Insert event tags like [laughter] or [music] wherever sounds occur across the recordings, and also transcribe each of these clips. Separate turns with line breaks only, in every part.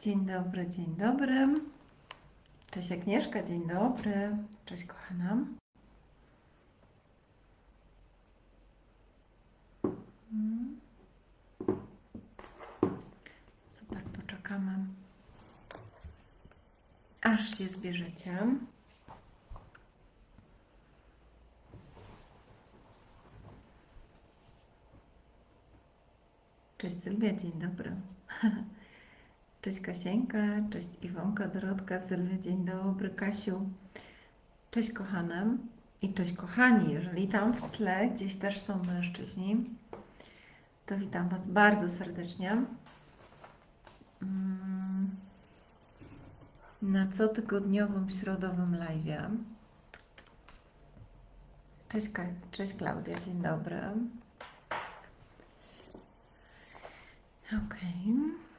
Dzień dobry, dzień dobry. Cześć Agnieszka, dzień dobry. Cześć kochana. Mm. Super, poczekamy. Aż się zbierzecie. Cześć Sylwia, dzień dobry. [laughs] Cześć Kasieńka, cześć Iwonka, Dorotka, Sylwia, dzień dobry, Kasiu. Cześć kochanem i cześć kochani. Jeżeli tam w tle gdzieś też są mężczyźni, to witam Was bardzo serdecznie. Mm. Na cotygodniowym środowym live'ie. Cześć, cześć Klaudia, dzień dobry. Okej.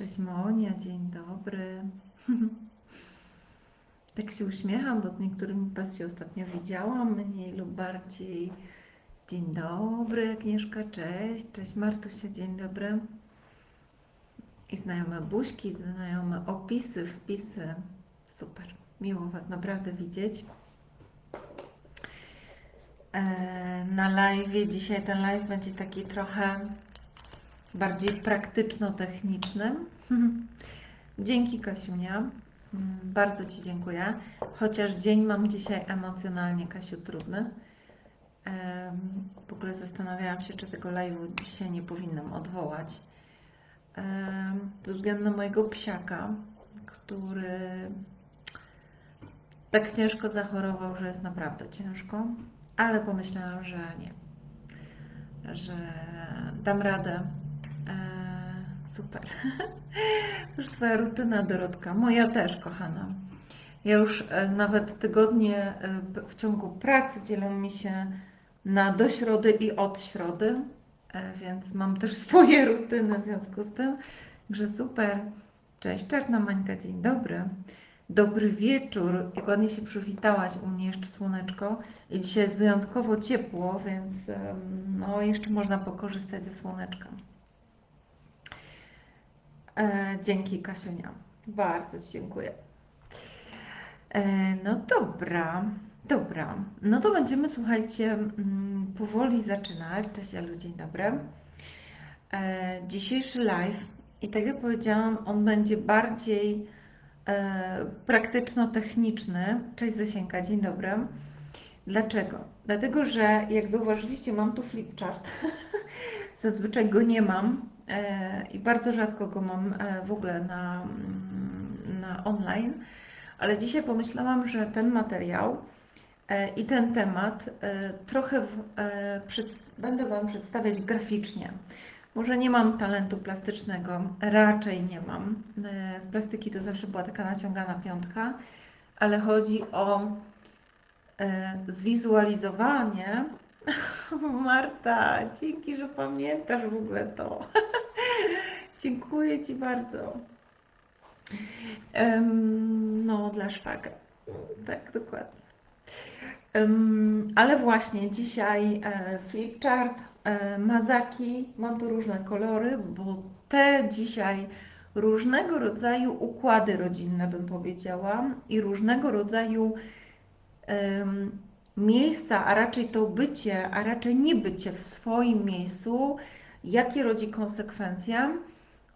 Cześć Monia, dzień dobry. [laughs] tak się uśmiecham, bo z niektórymi Was się ostatnio widziałam, mniej lub bardziej. Dzień dobry, Agnieszka, cześć. Cześć Martusia, dzień dobry. I znajome buźki, znajome opisy, wpisy. Super. Miło Was naprawdę widzieć. E, Na live, dzisiaj ten live będzie taki trochę bardziej praktyczno-techniczny. [laughs] Dzięki Kasiunia. Mm, Bardzo Ci dziękuję. Chociaż dzień mam dzisiaj emocjonalnie, Kasiu, trudny. W ogóle zastanawiałam się, czy tego live'u dzisiaj nie powinnam odwołać. Ze względu na mojego psiaka, który tak ciężko zachorował, że jest naprawdę ciężko, ale pomyślałam, że nie, że dam radę. Super. To [laughs] już Twoja rutyna, Dorotka. Moja też, kochana. Ja już e, nawet tygodnie e, w ciągu pracy dzielą mi się na do środy i od środy, e, więc mam też [laughs] swoje rutyny w związku z tym, że super. Cześć, Czarna Mańka, dzień dobry. Dobry wieczór. Jak ładnie się przywitałaś u mnie jeszcze słoneczko. I dzisiaj jest wyjątkowo ciepło, więc no, jeszcze można pokorzystać ze słoneczka. Dzięki Kasiunia. Bardzo Ci dziękuję. E, no dobra, dobra. No to będziemy, słuchajcie, mm, powoli zaczynać. Cześć Elu, dzień dobry. E, dzisiejszy live, i tak jak powiedziałam, on będzie bardziej e, praktyczno-techniczny. Cześć Zosienka, dzień dobry. Dlaczego? Dlatego, że jak zauważyliście, mam tu flipchart. [laughs] Zazwyczaj go nie mam i bardzo rzadko go mam e, w ogóle na, mm, na online, ale dzisiaj pomyślałam, że ten materiał e, i ten temat e, trochę e, będę Wam przedstawiać graficznie. Może nie mam talentu plastycznego, raczej nie mam. E, Z plastyki to zawsze była taka naciągana piątka, ale chodzi o e, zwizualizowanie. [laughs] Marta, dzięki, że pamiętasz w ogóle to. [laughs] Dziękuję Ci bardzo. Em, No, dla szwagra. Tak, dokładnie. Em, Ale właśnie dzisiaj e, flipchart, e, mazaki, mam tu różne kolory, bo te dzisiaj różnego rodzaju układy rodzinne, bym powiedziała, i różnego rodzaju miejsca, a raczej to bycie, a raczej nie bycie w swoim miejscu, jakie rodzi konsekwencje.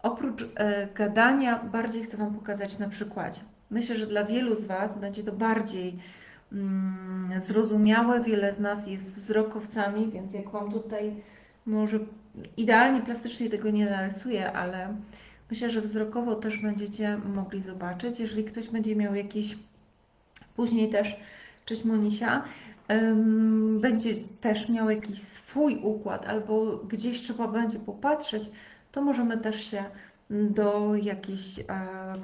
Oprócz e, gadania, bardziej chcę Wam pokazać na przykładzie. Myślę, że dla wielu z Was będzie to bardziej mm, zrozumiałe. Wiele z nas jest wzrokowcami, więc jak Wam tutaj może idealnie plastycznie tego nie narysuję, ale myślę, że wzrokowo też będziecie mogli zobaczyć. Jeżeli ktoś będzie miał jakiś, później też, cześć Monisia, będzie też miał jakiś swój układ albo gdzieś trzeba będzie popatrzeć, to możemy też się do jakiegoś e,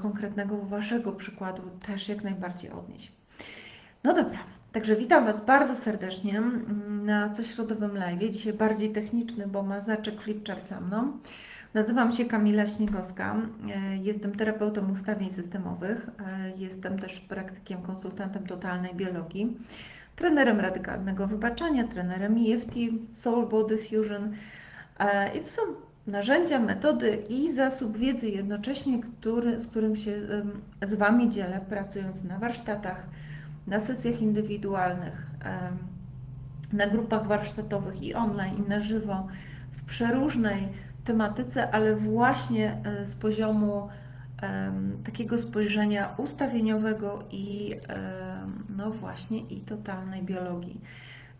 konkretnego Waszego przykładu też jak najbardziej odnieść. No dobra, także witam Was bardzo serdecznie mm, na cośrodowym live. Dzisiaj bardziej techniczny, bo ma zaczek flipchart za mną. Nazywam się Kamila Śniegowska, e, jestem terapeutą ustawień systemowych, e, jestem też praktykiem, konsultantem totalnej biologii, trenerem radykalnego wybaczania, trenerem EFT, Soul Body Fusion. E, i to są narzędzia, metody i zasób wiedzy jednocześnie, który, z którym się z Wami dzielę, pracując na warsztatach, na sesjach indywidualnych, na grupach warsztatowych i online, i na żywo, w przeróżnej tematyce, ale właśnie e, z poziomu takiego spojrzenia ustawieniowego i no właśnie i totalnej biologii.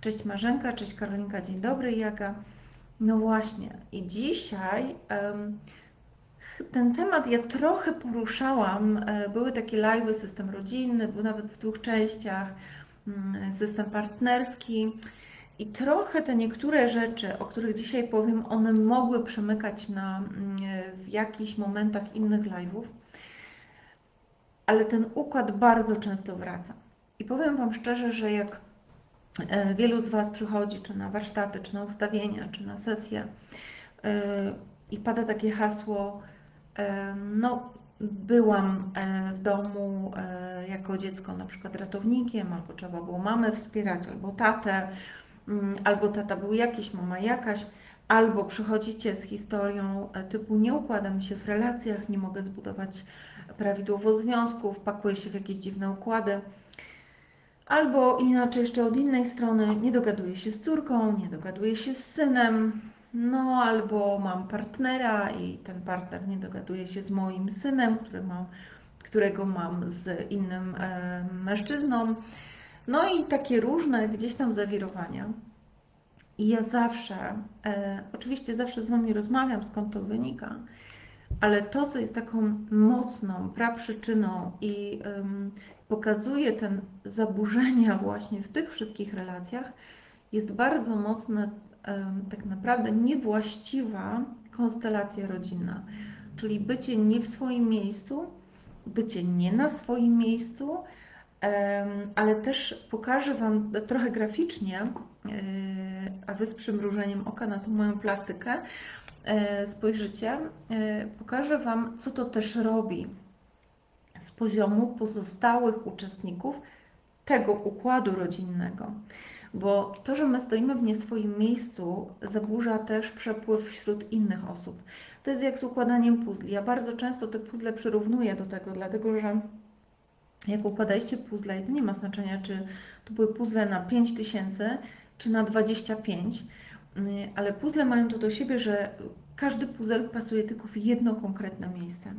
Cześć Marzenka, cześć Karolinka, dzień dobry Jaga. No właśnie i dzisiaj ten temat ja trochę poruszałam. E, były takie live system rodzinny, był nawet w dwóch częściach, mm, system partnerski. I trochę te niektóre rzeczy, o których dzisiaj powiem, one mogły przemykać na, mm, w jakichś momentach innych live'ów, ale ten układ bardzo często wraca. I powiem Wam szczerze, że jak e, wielu z Was przychodzi, czy na warsztaty, czy na ustawienia, czy na sesje, e, i pada takie hasło, e, no, byłam w domu jako dziecko na przykład ratownikiem, albo trzeba było mamę wspierać, albo tatę, Mm, albo tata był jakiś, mama jakaś, albo przychodzicie z historią typu nie układam się w relacjach, nie mogę zbudować prawidłowo związków, pakuję się w jakieś dziwne układy, albo inaczej jeszcze od innej strony nie dogaduję się z córką, nie dogaduję się z synem, no albo mam partnera i ten partner nie dogaduje się z moim synem, który mam, którego mam z innym e, mężczyzną. No i takie różne gdzieś tam zawirowania. I ja zawsze, e, oczywiście zawsze z Wami rozmawiam, skąd to wynika, ale to, co jest taką mocną praprzyczyną i pokazuje ten zaburzenia właśnie w tych wszystkich relacjach, jest bardzo mocna, tak naprawdę niewłaściwa konstelacja rodzinna, czyli bycie nie w swoim miejscu, bycie nie na swoim miejscu, ale też pokażę Wam trochę graficznie, e, a Wy z przymrużeniem oka na tą moją plastykę e, spojrzycie, e, pokażę Wam, co to też robi z poziomu pozostałych uczestników tego układu rodzinnego. Bo to, że my stoimy w nie swoim miejscu, zaburza też przepływ wśród innych osób. To jest jak z układaniem puzli. Ja bardzo często te puzzle przyrównuję do tego, dlatego że jak układaliście puzzle, to nie ma znaczenia, czy to były puzzle na 5000 czy na 25, y, ale puzzle mają to do siebie, że każdy puzzle pasuje tylko w jedno konkretne miejsce.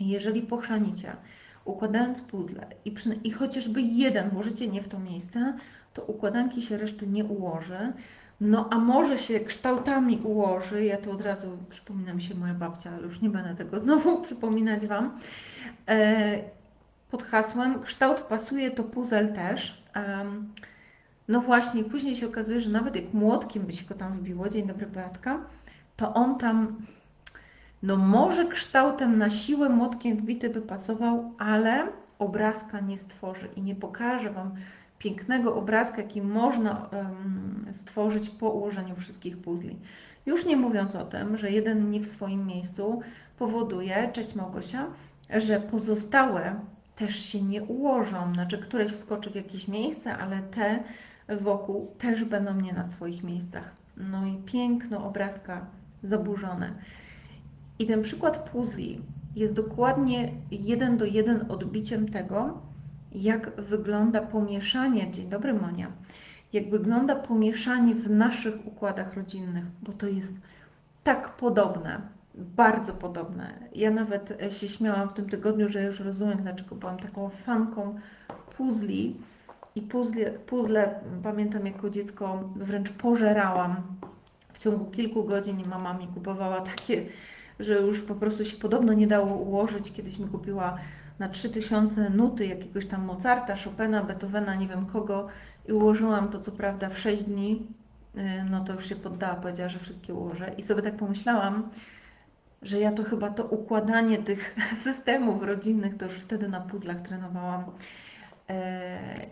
Jeżeli pochrzanicie, układając puzzle i, przy, i chociażby jeden włożycie nie w to miejsce, to układanki się reszty nie ułoży. No a może się kształtami ułoży, ja to od razu przypomina mi się moja babcia, ale już nie będę tego znowu [laughs] przypominać Wam. E, pod hasłem kształt pasuje, to puzzle też. No właśnie, później się okazuje, że nawet jak młotkiem by się go tam wbiło, dzień dobry Beatka, to on tam, no może kształtem na siłę młotkiem wbity by pasował, ale obrazka nie stworzy i nie pokaże Wam pięknego obrazka, jaki można stworzyć po ułożeniu wszystkich puzli. Już nie mówiąc o tym, że jeden nie w swoim miejscu powoduje, cześć Małgosia, że pozostałe też się nie ułożą. Znaczy, któreś wskoczy w jakieś miejsce, ale te wokół też będą nie na swoich miejscach. No i piękno obrazka zaburzone. I ten przykład puzli jest dokładnie jeden do jeden odbiciem tego, jak wygląda pomieszanie, dzień dobry Monia, jak wygląda pomieszanie w naszych układach rodzinnych, bo to jest tak podobne bardzo podobne. Ja nawet e, się śmiałam w tym tygodniu, że już rozumiem, dlaczego byłam taką fanką puzli. I puzzle, puzzle, pamiętam jako dziecko, wręcz pożerałam. W ciągu kilku godzin mama mi kupowała takie, że już po prostu się podobno nie dało ułożyć. Kiedyś mi kupiła na 3000 nuty jakiegoś tam Mozarta, Chopina, Beethovena, nie wiem kogo i ułożyłam to co prawda w 6 dni. E, no to już się poddała, powiedziała, że wszystkie ułożę. I sobie tak pomyślałam, że ja to chyba to układanie tych [laughs] systemów rodzinnych to już wtedy na puzzlach trenowałam. E,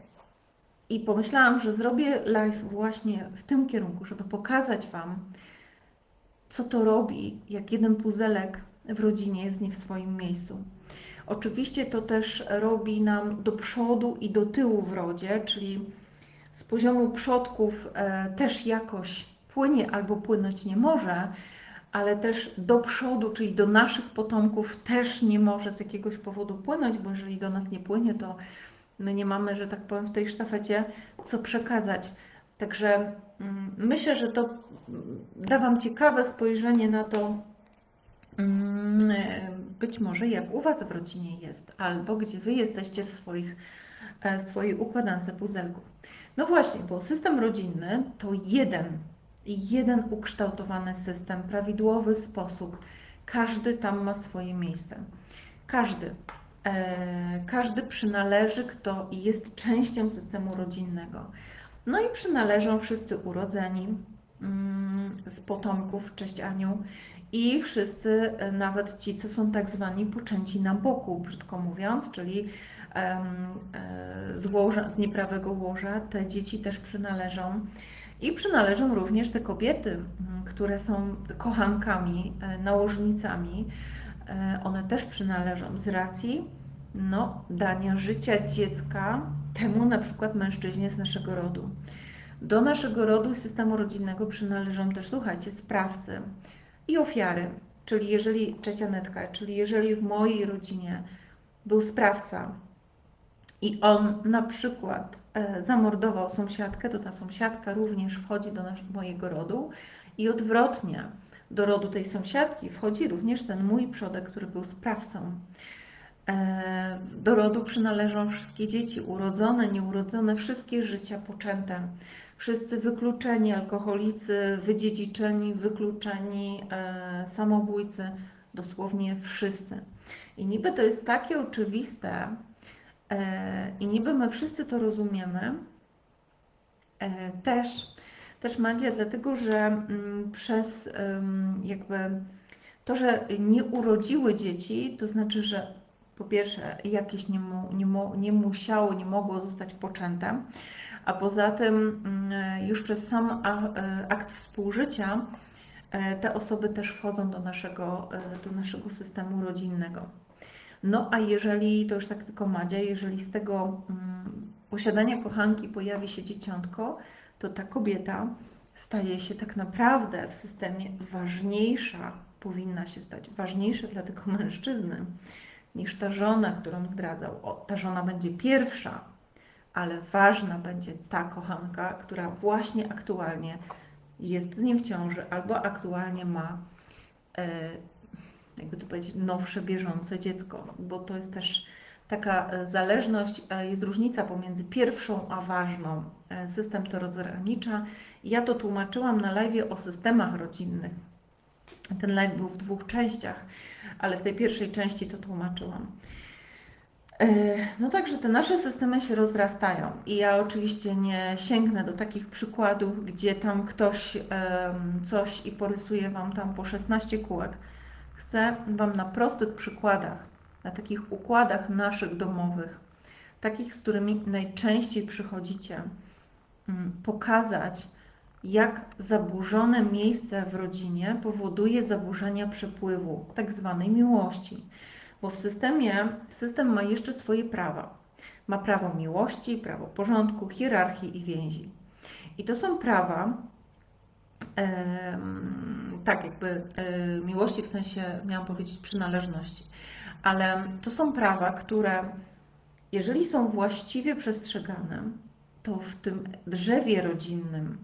I pomyślałam, że zrobię live właśnie w tym kierunku, żeby pokazać Wam, co to robi, jak jeden puzelek w rodzinie jest nie w swoim miejscu. Oczywiście to też robi nam do przodu i do tyłu w rodzie, czyli z poziomu przodków e, też jakoś płynie albo płynąć nie może, ale też do przodu, czyli do naszych potomków też nie może z jakiegoś powodu płynąć, bo jeżeli do nas nie płynie, to my nie mamy, że tak powiem, w tej sztafecie co przekazać. Także mm, myślę, że to da Wam ciekawe spojrzenie na to, mm, być może jak u Was w rodzinie jest, albo gdzie Wy jesteście w, swoich, e, w swojej układance puzelków. No właśnie, bo system rodzinny to jeden, jeden ukształtowany system, prawidłowy sposób. Każdy tam ma swoje miejsce. Każdy. E, każdy przynależy, kto jest częścią systemu rodzinnego. No i przynależą wszyscy urodzeni mm, z potomków, cześć Aniu, i wszyscy, e, nawet ci, co są tak zwani poczęci na boku, brzydko mówiąc, czyli e, z, łoża, z nieprawego łoża, te dzieci też przynależą. I przynależą również te kobiety, które są kochankami, nałożnicami. One też przynależą z racji no, dania życia dziecka temu na przykład mężczyźnie z naszego rodu. Do naszego rodu i systemu rodzinnego przynależą też, słuchajcie, sprawcy i ofiary. Czyli jeżeli, cześć Anetka, czyli jeżeli w mojej rodzinie był sprawca i on na przykład e, zamordował sąsiadkę, to ta sąsiadka również wchodzi do nas, mojego rodu i odwrotnie do rodu tej sąsiadki wchodzi również ten mój przodek, który był sprawcą. E, do rodu przynależą wszystkie dzieci, urodzone, nieurodzone, wszystkie życia poczęte. Wszyscy wykluczeni, alkoholicy, wydziedziczeni, wykluczeni, e, samobójcy, dosłownie wszyscy. I niby to jest takie oczywiste, e, i niby my wszyscy to rozumiemy, też, też Madzia, dlatego że mm, przez jakby to, że nie urodziły dzieci, to znaczy, że po pierwsze jakieś nie, mu, nie, mu, nie musiało, nie mogło zostać poczęte, a poza tym mm, już przez sam e, akt współżycia e, te osoby też wchodzą do naszego, e, do naszego systemu rodzinnego. No a jeżeli, to już tak tylko Madzia, jeżeli z tego mm, posiadania kochanki pojawi się dzieciątko, to ta kobieta staje się tak naprawdę w systemie ważniejsza, powinna się stać ważniejsza dla tego [laughs] mężczyzny, niż ta żona, którą zdradzał. O, ta żona będzie pierwsza, ale ważna będzie ta kochanka, która właśnie aktualnie jest z nim w ciąży albo aktualnie ma, e, jakby to powiedzieć, nowsze, bieżące dziecko, bo to jest też taka e, zależność, e, jest różnica pomiędzy pierwszą a ważną. System to rozgranicza. Ja to tłumaczyłam na live o systemach rodzinnych. Ten live był w dwóch częściach ale w tej pierwszej części to tłumaczyłam. E, no także te nasze systemy się rozrastają i ja oczywiście nie sięgnę do takich przykładów, gdzie tam ktoś coś i porysuje Wam tam po 16 kółek. Chcę Wam na prostych przykładach, na takich układach naszych domowych, takich, z którymi najczęściej przychodzicie, mm, pokazać, jak zaburzone miejsce w rodzinie powoduje zaburzenia przepływu, tak zwanej miłości. Bo w systemie, system ma jeszcze swoje prawa. Ma prawo miłości, prawo porządku, hierarchii i więzi. I to są prawa, e, tak jakby e, miłości w sensie, miałam powiedzieć, przynależności, ale to są prawa, które jeżeli są właściwie przestrzegane, to w tym drzewie rodzinnym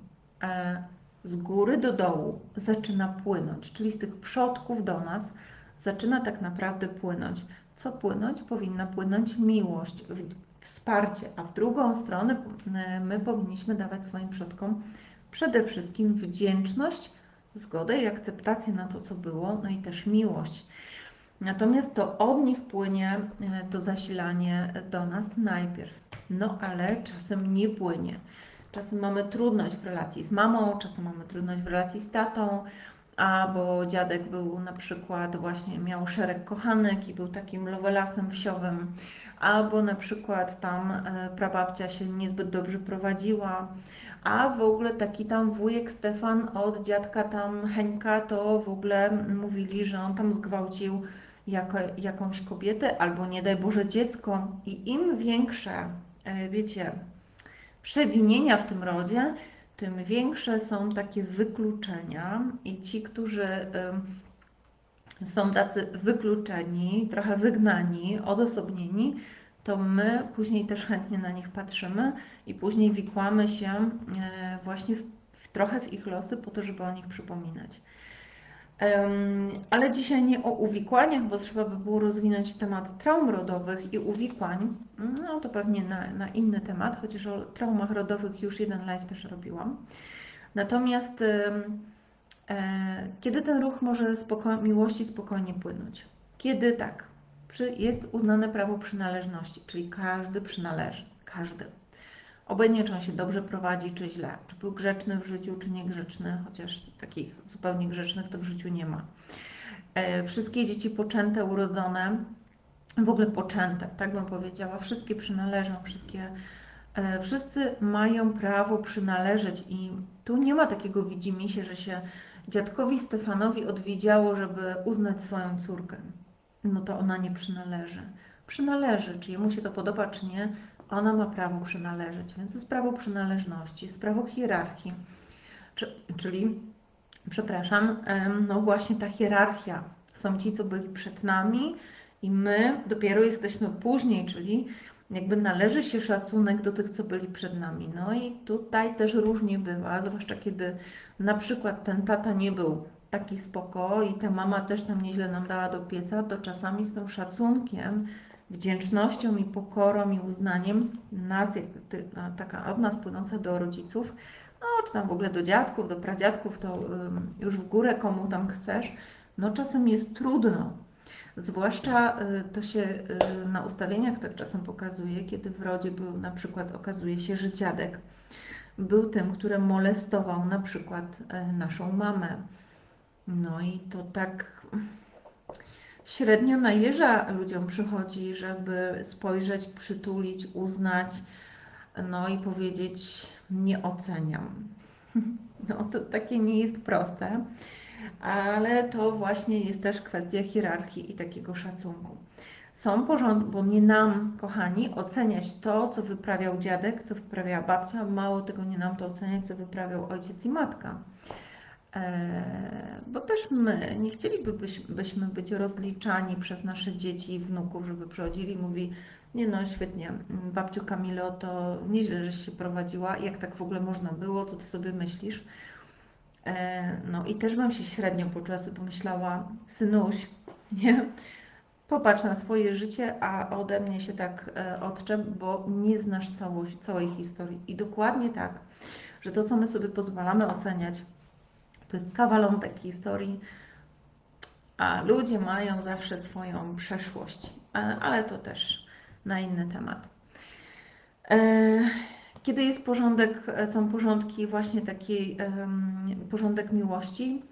z góry do dołu zaczyna płynąć, czyli z tych przodków do nas zaczyna tak naprawdę płynąć. Co płynąć? Powinna płynąć miłość, wsparcie, a w drugą stronę e, my powinniśmy dawać swoim przodkom przede wszystkim wdzięczność, zgodę i akceptację na to, co było, no i też miłość. Natomiast to od nich płynie e, to zasilanie do nas najpierw. No ale czasem nie płynie. Czasem mamy trudność w relacji z mamą, czasem mamy trudność w relacji z tatą, albo dziadek był na przykład właśnie miał szereg kochanek i był takim lovelasem wsiowym, albo na przykład tam e, prababcia się niezbyt dobrze prowadziła, a w ogóle taki tam wujek Stefan od dziadka tam Henka to w ogóle mówili, że on tam zgwałcił jako, jakąś kobietę, albo nie daj Boże dziecko. I im większe, e, wiecie, przewinienia w tym rodzie, tym większe są takie wykluczenia i ci, którzy są tacy wykluczeni, trochę wygnani, odosobnieni, to my później też chętnie na nich patrzymy i później wikłamy się e, właśnie w, w trochę w ich losy po to, żeby o nich przypominać. Ale dzisiaj nie o uwikłaniach, bo trzeba by było rozwinąć temat traum rodowych i uwikłań. No to pewnie na, na inny temat, chociaż o traumach rodowych już jeden live też robiłam. Natomiast e, kiedy ten ruch może spoko miłości spokojnie płynąć? Kiedy tak, jest uznane prawo przynależności, czyli każdy przynależy, każdy. Obojętnie, czy on się dobrze prowadzi, czy źle, czy był grzeczny w życiu, czy niegrzeczny, chociaż takich zupełnie grzecznych to w życiu nie ma. E, wszystkie dzieci poczęte, urodzone, w ogóle poczęte, tak bym powiedziała, wszystkie przynależą, wszystkie, e, wszyscy mają prawo przynależeć i tu nie ma takiego widzimisię, że się dziadkowi Stefanowi odwiedziało, żeby uznać swoją córkę. No to ona nie przynależy. Przynależy, czy jemu się to podoba, czy nie, ona ma prawo przynależeć, więc jest prawo przynależności, jest prawo hierarchii, czyli, przepraszam, no właśnie ta hierarchia. Są ci, co byli przed nami i my dopiero jesteśmy później, czyli jakby należy się szacunek do tych, co byli przed nami. No i tutaj też różnie bywa, zwłaszcza kiedy na przykład ten tata nie był taki spoko i ta mama też tam nieźle nam dała do pieca, to czasami z tym szacunkiem wdzięcznością i pokorą i uznaniem nas, taka od nas płynąca do rodziców, no czy tam w ogóle do dziadków, do pradziadków, to już w górę komu tam chcesz, no czasem jest trudno. Zwłaszcza y, to się y, na ustawieniach tak czasem pokazuje, kiedy w rodzie był na przykład, okazuje się, że dziadek był tym, który molestował na przykład y, naszą mamę. No i to tak średnio na jeża ludziom przychodzi, żeby spojrzeć, przytulić, uznać, no i powiedzieć nie oceniam. [laughs] No to takie nie jest proste, ale to właśnie jest też kwestia hierarchii i takiego szacunku. Są porządki, bo nie nam, kochani, oceniać to, co wyprawiał dziadek, co wyprawiała babcia, mało tego nie nam to oceniać, co wyprawiał ojciec i matka. E, bo też my nie chcielibyśmy być rozliczani przez nasze dzieci i wnuków, żeby przychodzili i mówi, nie no, świetnie, babciu Kamilo, to nieźle, żeś się prowadziła, jak tak w ogóle można było, co ty sobie myślisz? E, no i też bym się średnio poczuła, sobie pomyślała, synuś, nie? Popatrz na swoje życie, a ode mnie się tak e, odczep, bo nie znasz całość, całej historii. I dokładnie tak, że to, co my sobie pozwalamy oceniać, to jest kawalątek historii, a ludzie mają zawsze swoją przeszłość, ale to też na inny temat. E, kiedy jest porządek, są porządki właśnie taki porządek miłości,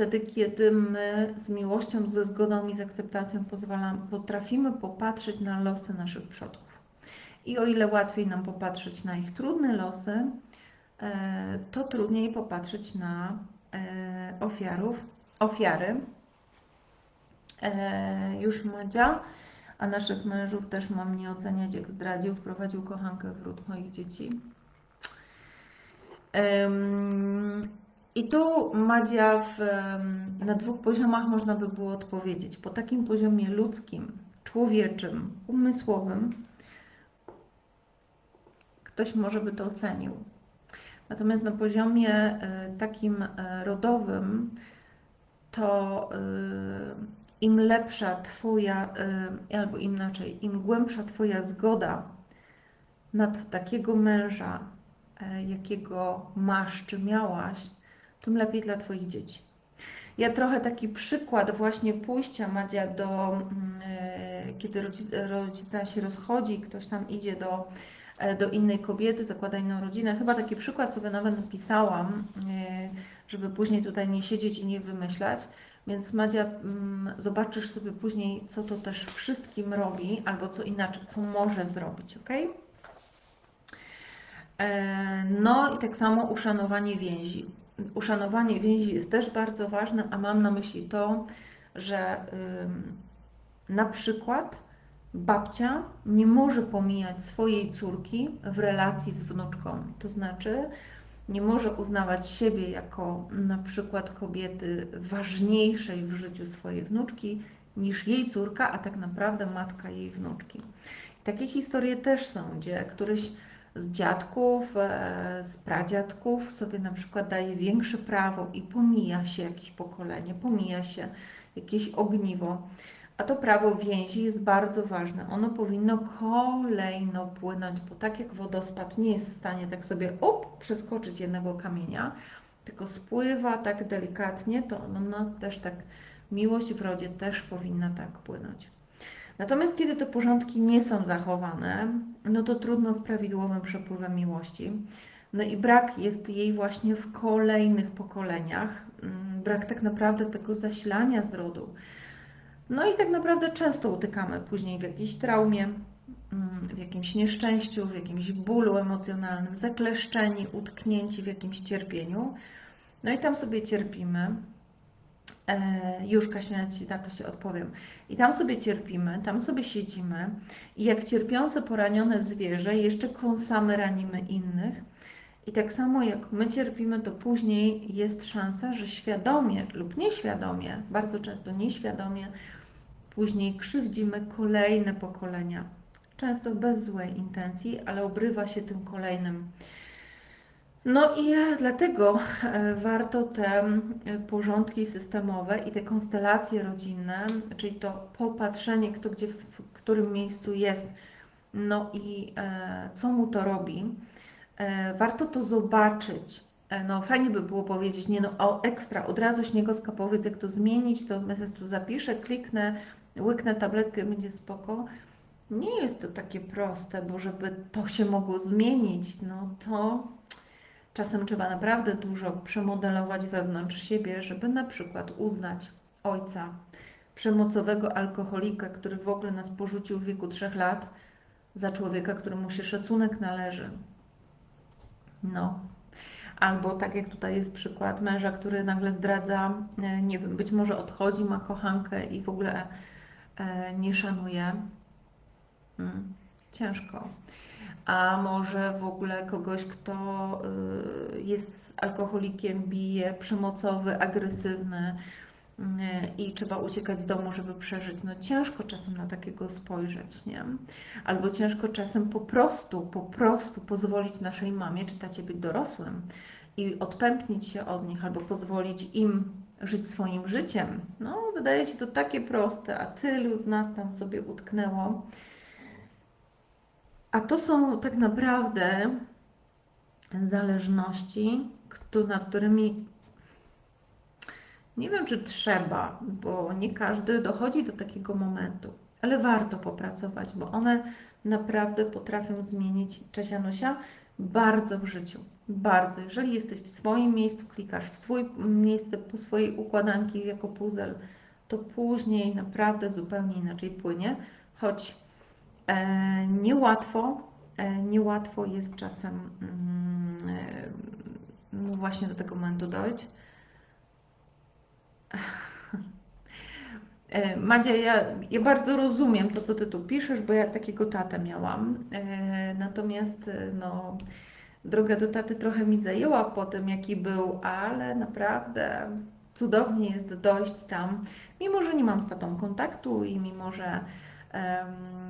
wtedy kiedy my z miłością, ze zgodą i z akceptacją pozwalam, potrafimy popatrzeć na losy naszych przodków. I o ile łatwiej nam popatrzeć na ich trudne losy, e, to trudniej popatrzeć na ofiarów, ofiary. E, już Madzia, a naszych mężów też mam nie oceniać, jak zdradził, wprowadził kochankę w ród moich dzieci. I tu Madzia w, na dwóch poziomach można by było odpowiedzieć. Po takim poziomie ludzkim, człowieczym, umysłowym, ktoś może by to ocenił. Natomiast na poziomie e, takim e, rodowym, to e, im lepsza Twoja, albo inaczej, im głębsza Twoja zgoda na takiego męża, jakiego masz czy miałaś, tym lepiej dla Twoich dzieci. Ja trochę taki przykład właśnie pójścia Madzia do, mm, kiedy rodzica się rozchodzi, ktoś tam idzie do do innej kobiety, zakłada inną rodzinę. Chyba taki przykład sobie nawet napisałam, e, żeby później tutaj nie siedzieć i nie wymyślać. Więc Madzia, mm, zobaczysz sobie później, co to też wszystkim robi, albo co inaczej, co może zrobić, ok? E, no i tak samo uszanowanie więzi. Uszanowanie więzi jest też bardzo ważne, a mam na myśli to, że na przykład babcia nie może pomijać swojej córki w relacji z wnuczką. To znaczy, nie może uznawać siebie jako na przykład kobiety ważniejszej w życiu swojej wnuczki niż jej córka, a tak naprawdę matka jej wnuczki. Takie historie też są, gdzie któryś z dziadków, e, z pradziadków sobie na przykład daje większe prawo i pomija się jakieś pokolenie, pomija się jakieś ogniwo. A to prawo więzi jest bardzo ważne. Ono powinno kolejno płynąć, bo tak jak wodospad nie jest w stanie tak sobie op, przeskoczyć jednego kamienia, tylko spływa tak delikatnie, to ono nas też tak, miłość w rodzie też powinna tak płynąć. Natomiast kiedy te porządki nie są zachowane, no to trudno z prawidłowym przepływem miłości. No i brak jest jej właśnie w kolejnych pokoleniach. Mm, brak tak naprawdę tego zasilania z rodu. No i tak naprawdę często utykamy później w jakiejś traumie, mm, w jakimś nieszczęściu, w jakimś bólu emocjonalnym, zakleszczeni, utknięci w jakimś cierpieniu. No i tam sobie cierpimy. E, już Kaśmina Ci na to się odpowiem. I tam sobie cierpimy, tam sobie siedzimy i jak cierpiące, poranione zwierzę jeszcze kąsamy, ranimy innych. I tak samo jak my cierpimy, to później jest szansa, że świadomie lub nieświadomie, bardzo często nieświadomie, później krzywdzimy kolejne pokolenia. Często bez złej intencji, ale obrywa się tym kolejnym. No i dlatego e, warto te e, porządki systemowe i te konstelacje rodzinne, czyli to popatrzenie, kto gdzie w którym miejscu jest, no i e, co mu to robi, warto to zobaczyć. No fajnie by było powiedzieć, nie no, o ekstra, od razu śniegoska powiedz, jak to zmienić, to ja tu zapiszę, kliknę, łyknę tabletkę, będzie spoko. Nie jest to takie proste, bo żeby to się mogło zmienić, no to Czasem trzeba naprawdę dużo przemodelować wewnątrz siebie, żeby na przykład uznać ojca przemocowego alkoholika, który w ogóle nas porzucił w wieku trzech lat, za człowieka, któremu się szacunek należy. No. Albo tak jak tutaj jest przykład męża, który nagle zdradza, e, nie wiem, być może odchodzi, ma kochankę i w ogóle nie szanuje. Hmm. Ciężko a może w ogóle kogoś, kto y, jest alkoholikiem, bije, przemocowy, agresywny y, i trzeba uciekać z domu, żeby przeżyć. No ciężko czasem na takiego spojrzeć, nie? Albo ciężko czasem po prostu, po prostu pozwolić naszej mamie czy tacie być dorosłym i odpępnić się od nich, albo pozwolić im żyć swoim życiem. No, wydaje się to takie proste, a tylu z nas tam sobie utknęło a to są tak naprawdę zależności, nad którymi nie wiem, czy trzeba, bo nie każdy dochodzi do takiego momentu, ale warto popracować, bo one naprawdę potrafią zmienić, cześć Anusia, bardzo w życiu. Bardzo. Jeżeli jesteś w swoim miejscu, klikasz w swoje miejsce po swojej układanki jako puzzle, to później naprawdę zupełnie inaczej płynie, choć E, niełatwo, e, niełatwo jest czasem mm, e, właśnie do tego momentu dojść. Madzia, ja, ja bardzo rozumiem to, co Ty tu piszesz, bo ja takiego tatę miałam. Natomiast no, droga do taty trochę mi zajęła po tym, jaki był, ale naprawdę cudownie jest dojść tam, mimo że nie mam z tatą kontaktu i mimo że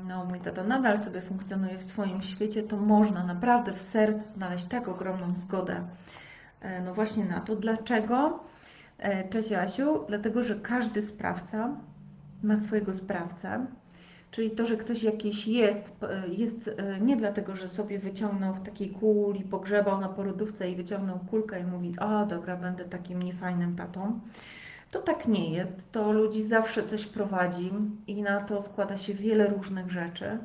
no, mój tata nadal sobie funkcjonuje w swoim świecie, to można naprawdę w sercu znaleźć tak ogromną zgodę e, no właśnie na to. Dlaczego? E, cześć Asiu, dlatego, że każdy sprawca ma swojego sprawcę, czyli to, że ktoś jakiś jest, e, jest nie dlatego, że sobie wyciągnął w takiej kuli, pogrzebał na porodówce i wyciągnął kulkę i mówi, o dobra, będę takim niefajnym tatą, to tak nie jest. To ludzi zawsze coś prowadzi i na to składa się wiele różnych rzeczy.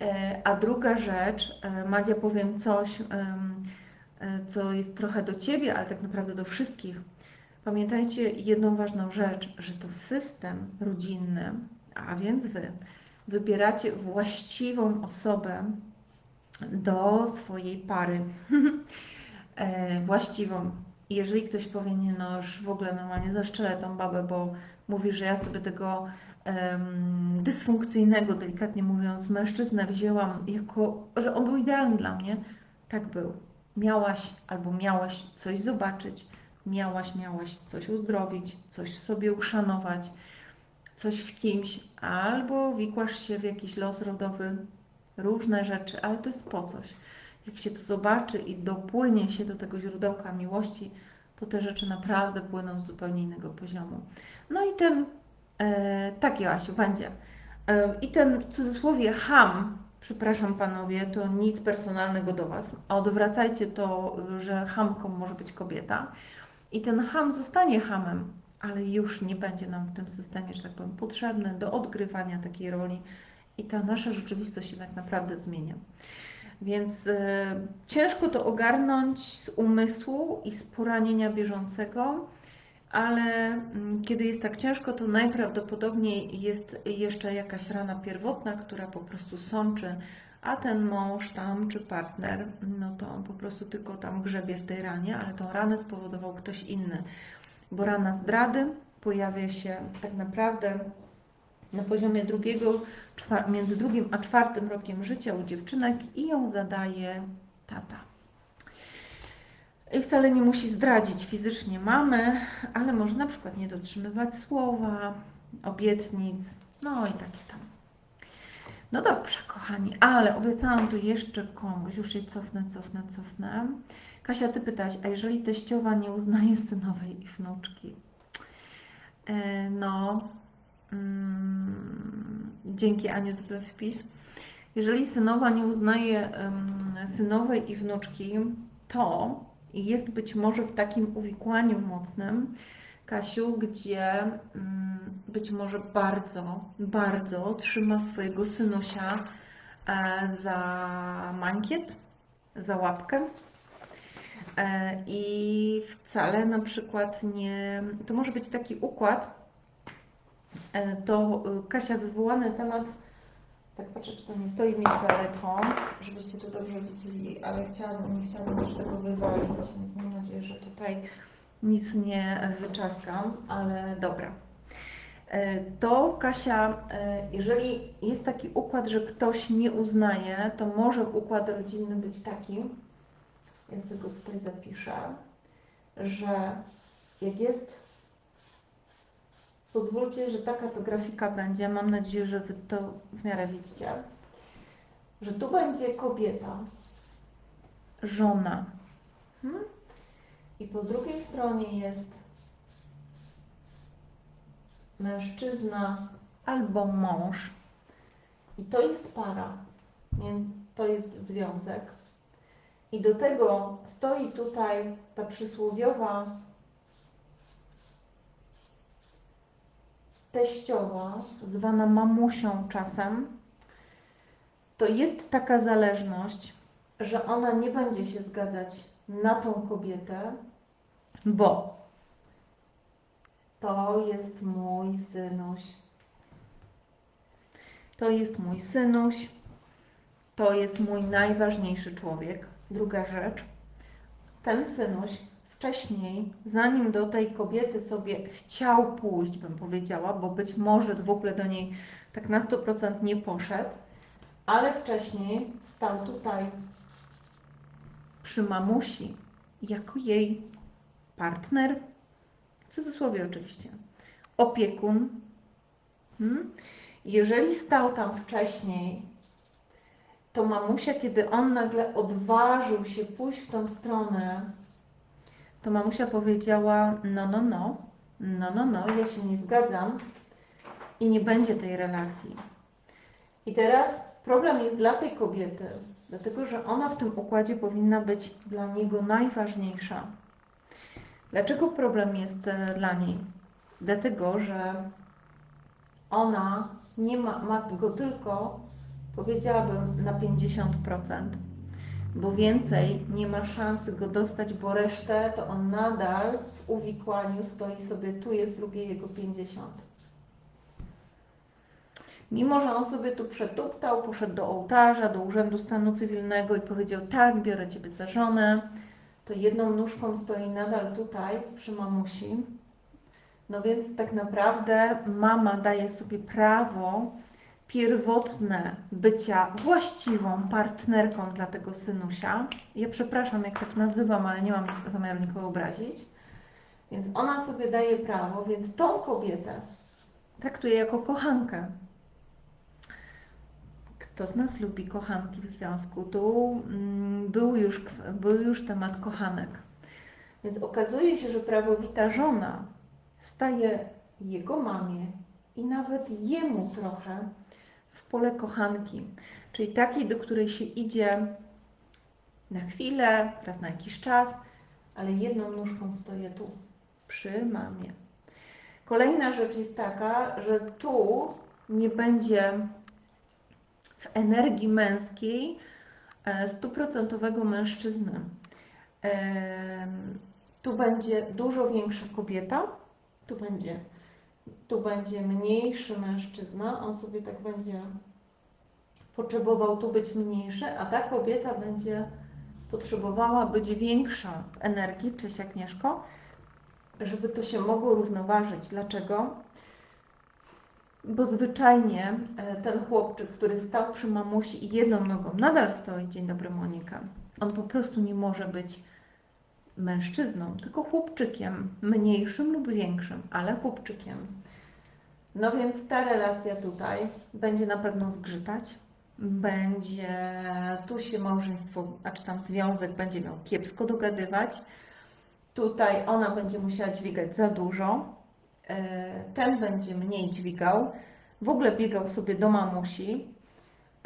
E, a druga rzecz, e, Madzia, powiem coś, e, co jest trochę do Ciebie, ale tak naprawdę do wszystkich. Pamiętajcie jedną ważną rzecz, że to system rodzinny, a więc Wy, wybieracie właściwą osobę do swojej pary. [laughs] właściwą, jeżeli ktoś powie, nie no już w ogóle normalnie zaszczelę tą babę, bo mówi, że ja sobie tego um, dysfunkcyjnego, delikatnie mówiąc, mężczyznę wzięłam jako, że on był idealny dla mnie, tak był. miałaś albo miałeś coś zobaczyć, miałaś, miałaś coś uzdrowić, coś sobie uszanować, coś w kimś, albo wikłasz się w jakiś los rodowy, różne rzeczy, ale to jest po coś. Jak się to zobaczy i dopłynie się do tego źródełka miłości, to te rzeczy naprawdę płyną z zupełnie innego poziomu. No i ten, e, tak Joasiu, będzie. E, I ten w cudzysłowie ham, przepraszam panowie, to nic personalnego do was, odwracajcie to, że hamką może być kobieta. I ten ham zostanie hamem, ale już nie będzie nam w tym systemie, że tak powiem, potrzebny do odgrywania takiej roli i ta nasza rzeczywistość się tak naprawdę zmienia. Więc y, ciężko to ogarnąć z umysłu i z poranienia bieżącego, ale y, kiedy jest tak ciężko, to najprawdopodobniej jest jeszcze jakaś rana pierwotna, która po prostu sączy, a ten mąż tam czy partner, no to on po prostu tylko tam grzebie w tej ranie, ale tą ranę spowodował ktoś inny, bo rana zdrady pojawia się tak naprawdę na poziomie drugiego, między drugim a czwartym rokiem życia u dziewczynek i ją zadaje tata. I wcale nie musi zdradzić fizycznie mamy, ale może na przykład nie dotrzymywać słowa, obietnic, no i takie tam. No dobrze, kochani, ale obiecałam tu jeszcze komuś, już jej cofnę, cofnę, cofnę. Kasia, ty pytałaś, a jeżeli teściowa nie uznaje synowej i wnuczki? E, no, Mm, dzięki Aniu za wpis. Jeżeli synowa nie uznaje synowej i wnuczki, to jest być może w takim uwikłaniu mocnym, Kasiu, gdzie mm, być może bardzo, bardzo trzyma swojego synusia e, za mankiet, za łapkę. E, I wcale na przykład nie. To może być taki układ, E, to Kasia, wywołany temat, tak patrzę, czy to nie stoi mi daleko, żebyście to dobrze widzieli, ale chciałabym, nie chciałabym też tego wywalić, więc mam nadzieję, że tutaj nic nie wyczaskam, ale dobra. E, to Kasia, jeżeli jest taki układ, że ktoś nie uznaje, to może układ rodzinny być taki, ja sobie go tutaj zapiszę, że jak jest Pozwólcie, że taka to grafika będzie. Mam nadzieję, że Wy to w miarę widzicie. Że tu będzie kobieta, żona. Hmm? I po drugiej stronie jest mężczyzna albo mąż. I to jest para, więc to jest związek. I do tego stoi tutaj ta przysłowiowa teściowa, zwana mamusią czasem, to jest taka zależność, że ona nie będzie się zgadzać na tą kobietę, bo to jest mój synuś. To jest mój synuś. To jest mój najważniejszy człowiek. Druga rzecz. Ten synuś wcześniej, zanim do tej kobiety sobie chciał pójść, bym powiedziała, bo być może w ogóle do niej tak na 100% nie poszedł, ale wcześniej stał tutaj przy mamusi jako jej partner, w cudzysłowie oczywiście, opiekun. Hmm? Jeżeli stał tam wcześniej, to mamusia, kiedy on nagle odważył się pójść w tą stronę, to mamusia powiedziała, no, no, no, no, no, no, ja się nie zgadzam i nie będzie tej relacji. I teraz problem jest dla tej kobiety, dlatego że ona w tym układzie powinna być dla niego najważniejsza. Dlaczego problem jest e, dla niej? Dlatego, że ona nie ma, ma go tylko, powiedziałabym, na 50% bo więcej nie ma szansy go dostać, bo resztę to on nadal w uwikłaniu stoi sobie, tu jest drugie jego 50. Mimo, że on sobie tu przetuptał, poszedł do ołtarza, do Urzędu Stanu Cywilnego i powiedział, tak, biorę Ciebie za żonę, to jedną nóżką stoi nadal tutaj przy mamusi. No więc tak naprawdę mama daje sobie prawo pierwotne bycia właściwą partnerką dla tego synusia. Ja przepraszam, jak tak nazywam, ale nie mam zamiaru nikogo obrazić. Więc ona sobie daje prawo, więc tą kobietę traktuje jako kochankę. Kto z nas lubi kochanki w związku? Tu mm, był już, był już temat kochanek. Więc okazuje się, że prawowita żona staje jego mamie i nawet jemu trochę w pole kochanki, czyli takiej, do której się idzie na chwilę, raz na jakiś czas, ale jedną nóżką stoję tu, przy mamie. Kolejna rzecz jest taka, że tu nie będzie energii męskiej e, stuprocentowego mężczyzny. Tu będzie dużo większa kobieta, tu będzie, tu będzie mniejszy mężczyzna, on sobie tak będzie potrzebował tu być mniejszy, a ta kobieta będzie potrzebowała być większa w energii, cześć Agnieszko, żeby to się mogło równoważyć. Dlaczego? Bo zwyczajnie e, ten chłopczyk, który stał przy mamusi i jedną nogą nadal stoi, dzień dobry Monika, on po prostu nie może być mężczyzną, tylko chłopczykiem, mniejszym lub większym, ale chłopczykiem. No więc ta relacja tutaj będzie na pewno zgrzytać, będzie tu się małżeństwo, a czy tam związek będzie miał kiepsko dogadywać. Tutaj ona będzie musiała dźwigać za dużo, ten będzie mniej dźwigał, w ogóle biegał sobie do mamusi,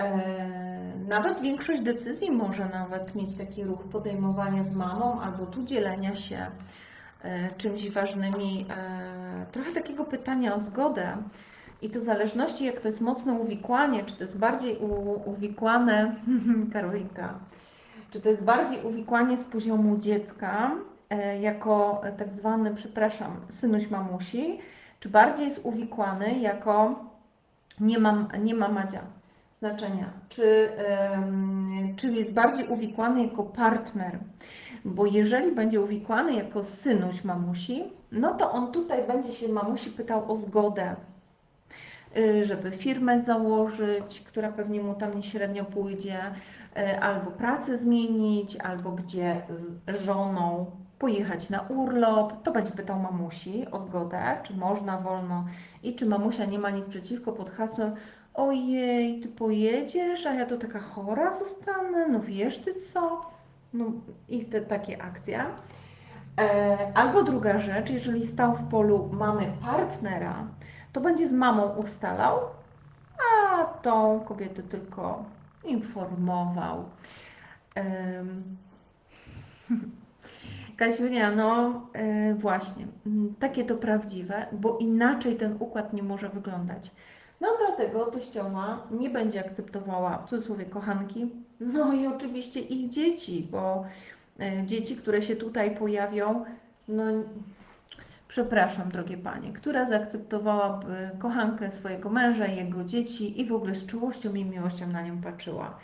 E, nawet większość decyzji może nawet mieć taki ruch podejmowania z mamą albo tu dzielenia się e, czymś ważnymi, e, trochę takiego pytania o zgodę. I to w zależności, jak to jest mocne uwikłanie, czy to jest bardziej uwikłane, [laughs] Karolinka, czy to jest bardziej uwikłanie z poziomu dziecka, jako tak zwany, przepraszam, synuś mamusi, czy bardziej jest uwikłany jako nie mam, nie ma Madzia znaczenia. Czy, czy jest bardziej uwikłany jako partner? Bo jeżeli będzie uwikłany jako synuś mamusi, no to on tutaj będzie się mamusi pytał o zgodę, y, żeby firmę założyć, która pewnie mu tam nieśrednio pójdzie, y, albo pracę zmienić, albo gdzie z żoną pojechać na urlop, to będzie pytał mamusi o zgodę, czy można, wolno i czy mamusia nie ma nic przeciwko pod hasłem ojej, ty pojedziesz, a ja to taka chora zostanę, no wiesz ty co? No i te takie akcja. E, albo druga rzecz, jeżeli stał w polu mamy partnera, to będzie z mamą ustalał, a tą kobietę tylko informował. [laughs] Kasiunia, no e, właśnie, takie to prawdziwe, bo inaczej ten układ nie może wyglądać. No dlatego teściowa nie będzie akceptowała, w cudzysłowie, kochanki, no i oczywiście ich dzieci, bo e, dzieci, które się tutaj pojawią, no przepraszam, drogie panie, która zaakceptowałaby kochankę swojego męża i jego dzieci i w ogóle z czułością i miłością na nią patrzyła.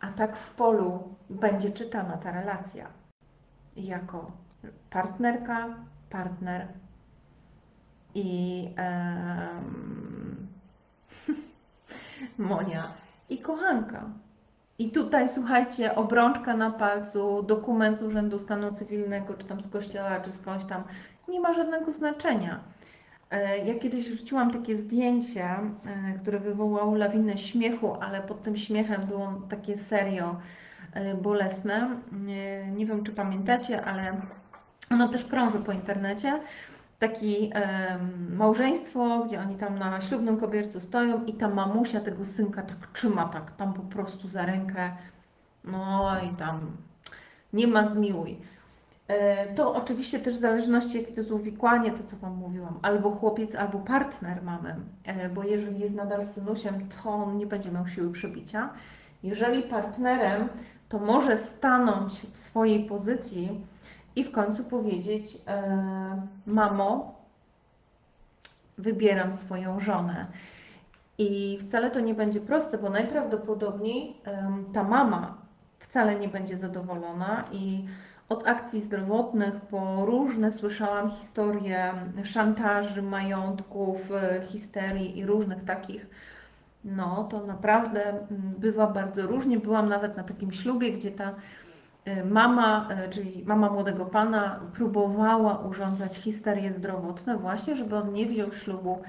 A tak w polu będzie czytana ta relacja jako partnerka, partner i um, [laughs] Monia i kochanka. I tutaj słuchajcie, obrączka na palcu, dokument z Urzędu Stanu Cywilnego, czy tam z kościoła, czy skądś tam, nie ma żadnego znaczenia. E, ja kiedyś rzuciłam takie zdjęcie, e, które wywołało lawinę śmiechu, ale pod tym śmiechem było takie serio bolesne. Nie wiem, czy pamiętacie, ale ono też krąży po internecie takie małżeństwo, gdzie oni tam na ślubnym kobiercu stoją i ta mamusia tego synka tak trzyma, tak tam po prostu za rękę, no i tam nie ma zmiłuj. E, to oczywiście też w zależności jakie to jest uwikłanie, to co Wam mówiłam, albo chłopiec, albo partner mamy, e, bo jeżeli jest nadal synusiem, to on nie będzie miał siły przebicia. Jeżeli partnerem, to może stanąć w swojej pozycji, i w końcu powiedzieć: e, Mamo, wybieram swoją żonę. I wcale to nie będzie proste, bo najprawdopodobniej ta mama wcale nie będzie zadowolona i od akcji zdrowotnych po różne słyszałam historie szantaży, majątków, e, histerii i różnych takich no to naprawdę mm, bywa bardzo różnie. Byłam nawet na takim ślubie, gdzie ta y, mama, y, czyli mama młodego pana, próbowała urządzać histerie zdrowotne, właśnie, żeby on nie wziął ślubu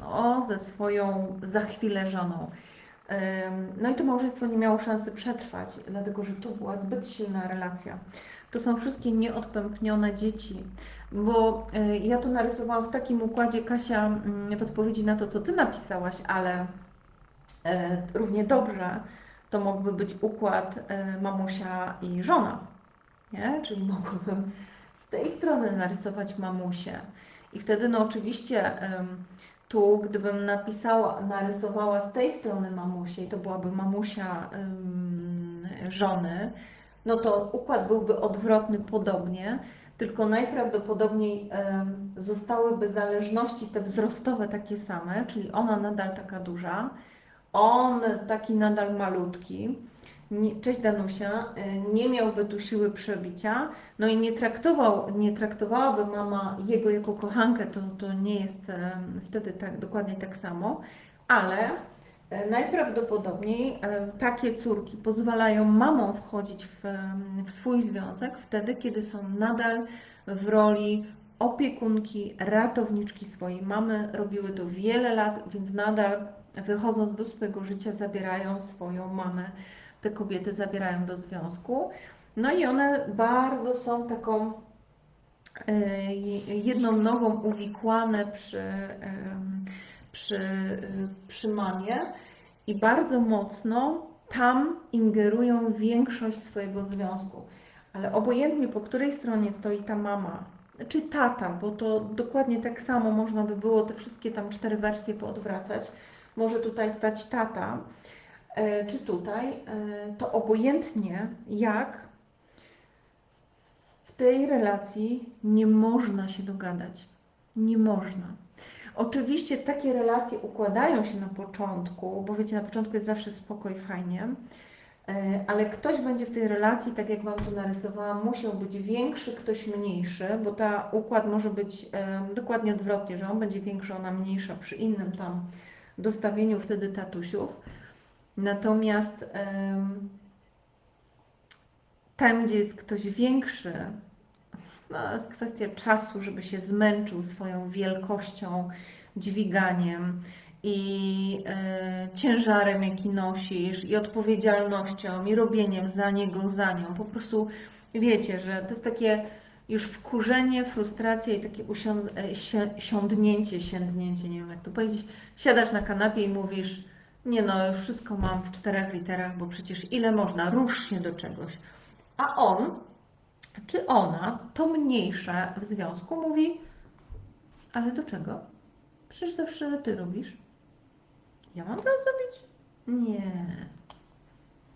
no, ze swoją za chwilę żoną. No i to małżeństwo nie miało szansy przetrwać, dlatego że to była zbyt silna relacja. To są wszystkie nieodpępnione dzieci, bo y, ja to narysowałam w takim układzie, Kasia, mm, w odpowiedzi na to, co Ty napisałaś, ale y, równie dobrze to mógłby być układ y, mamusia i żona, nie? Czyli mogłabym z tej strony narysować mamusię. I wtedy, no oczywiście, tu gdybym napisała, narysowała z tej strony mamusię i to byłaby mamusia żony, no to układ byłby odwrotny podobnie, tylko najprawdopodobniej zostałyby zależności te wzrostowe takie same, czyli ona nadal taka duża, on taki nadal malutki. Cześć Danusia, y, nie miałby tu siły przebicia, no i nie, traktował, nie traktowałaby mama jego jako kochankę, to, to nie jest wtedy tak, dokładnie tak samo, ale najprawdopodobniej e, takie córki pozwalają mamom wchodzić w, w swój związek wtedy, kiedy są nadal w roli opiekunki, ratowniczki swojej mamy, robiły to wiele lat, więc nadal wychodząc do swojego życia zabierają swoją mamę, te kobiety zabierają do związku. No i one bardzo są taką e, jedną nogą uwikłane przy, przy, przy mamie i bardzo mocno tam ingerują większość swojego związku. Ale obojętnie po której stronie stoi ta mama, czy tata, bo to dokładnie tak samo można by było te wszystkie tam cztery wersje poodwracać. Może tutaj stać tata, e, czy tutaj, e, to obojętnie jak w tej relacji nie można się dogadać. Nie można. Oczywiście takie relacje układają się na początku, bo wiecie, na początku jest zawsze spokoj, fajnie, e, ale ktoś będzie w tej relacji, tak jak Wam tu narysowałam, musiał być większy, ktoś mniejszy, bo ta układ może być e, dokładnie odwrotnie, że on będzie większy, ona mniejsza przy innym tam dostawieniu wtedy tatusiów. Natomiast tam, gdzie jest ktoś większy, no, jest kwestia czasu, żeby się zmęczył swoją wielkością, dźwiganiem i e, ciężarem, jaki nosisz, i odpowiedzialnością, i robieniem za niego, za nią. Po prostu wiecie, że to jest takie już wkurzenie, frustracja i takie usiąd, e, si- siądnięcie, siędnięcie, nie wiem jak to powiedzieć. Siadasz na kanapie i mówisz, nie no, już wszystko mam w czterech literach, bo przecież ile można, rusz się do czegoś. A on, czy ona, to mniejsze w związku, mówi, ale do czego? Przecież zawsze ty robisz. Ja mam to zrobić? Nie.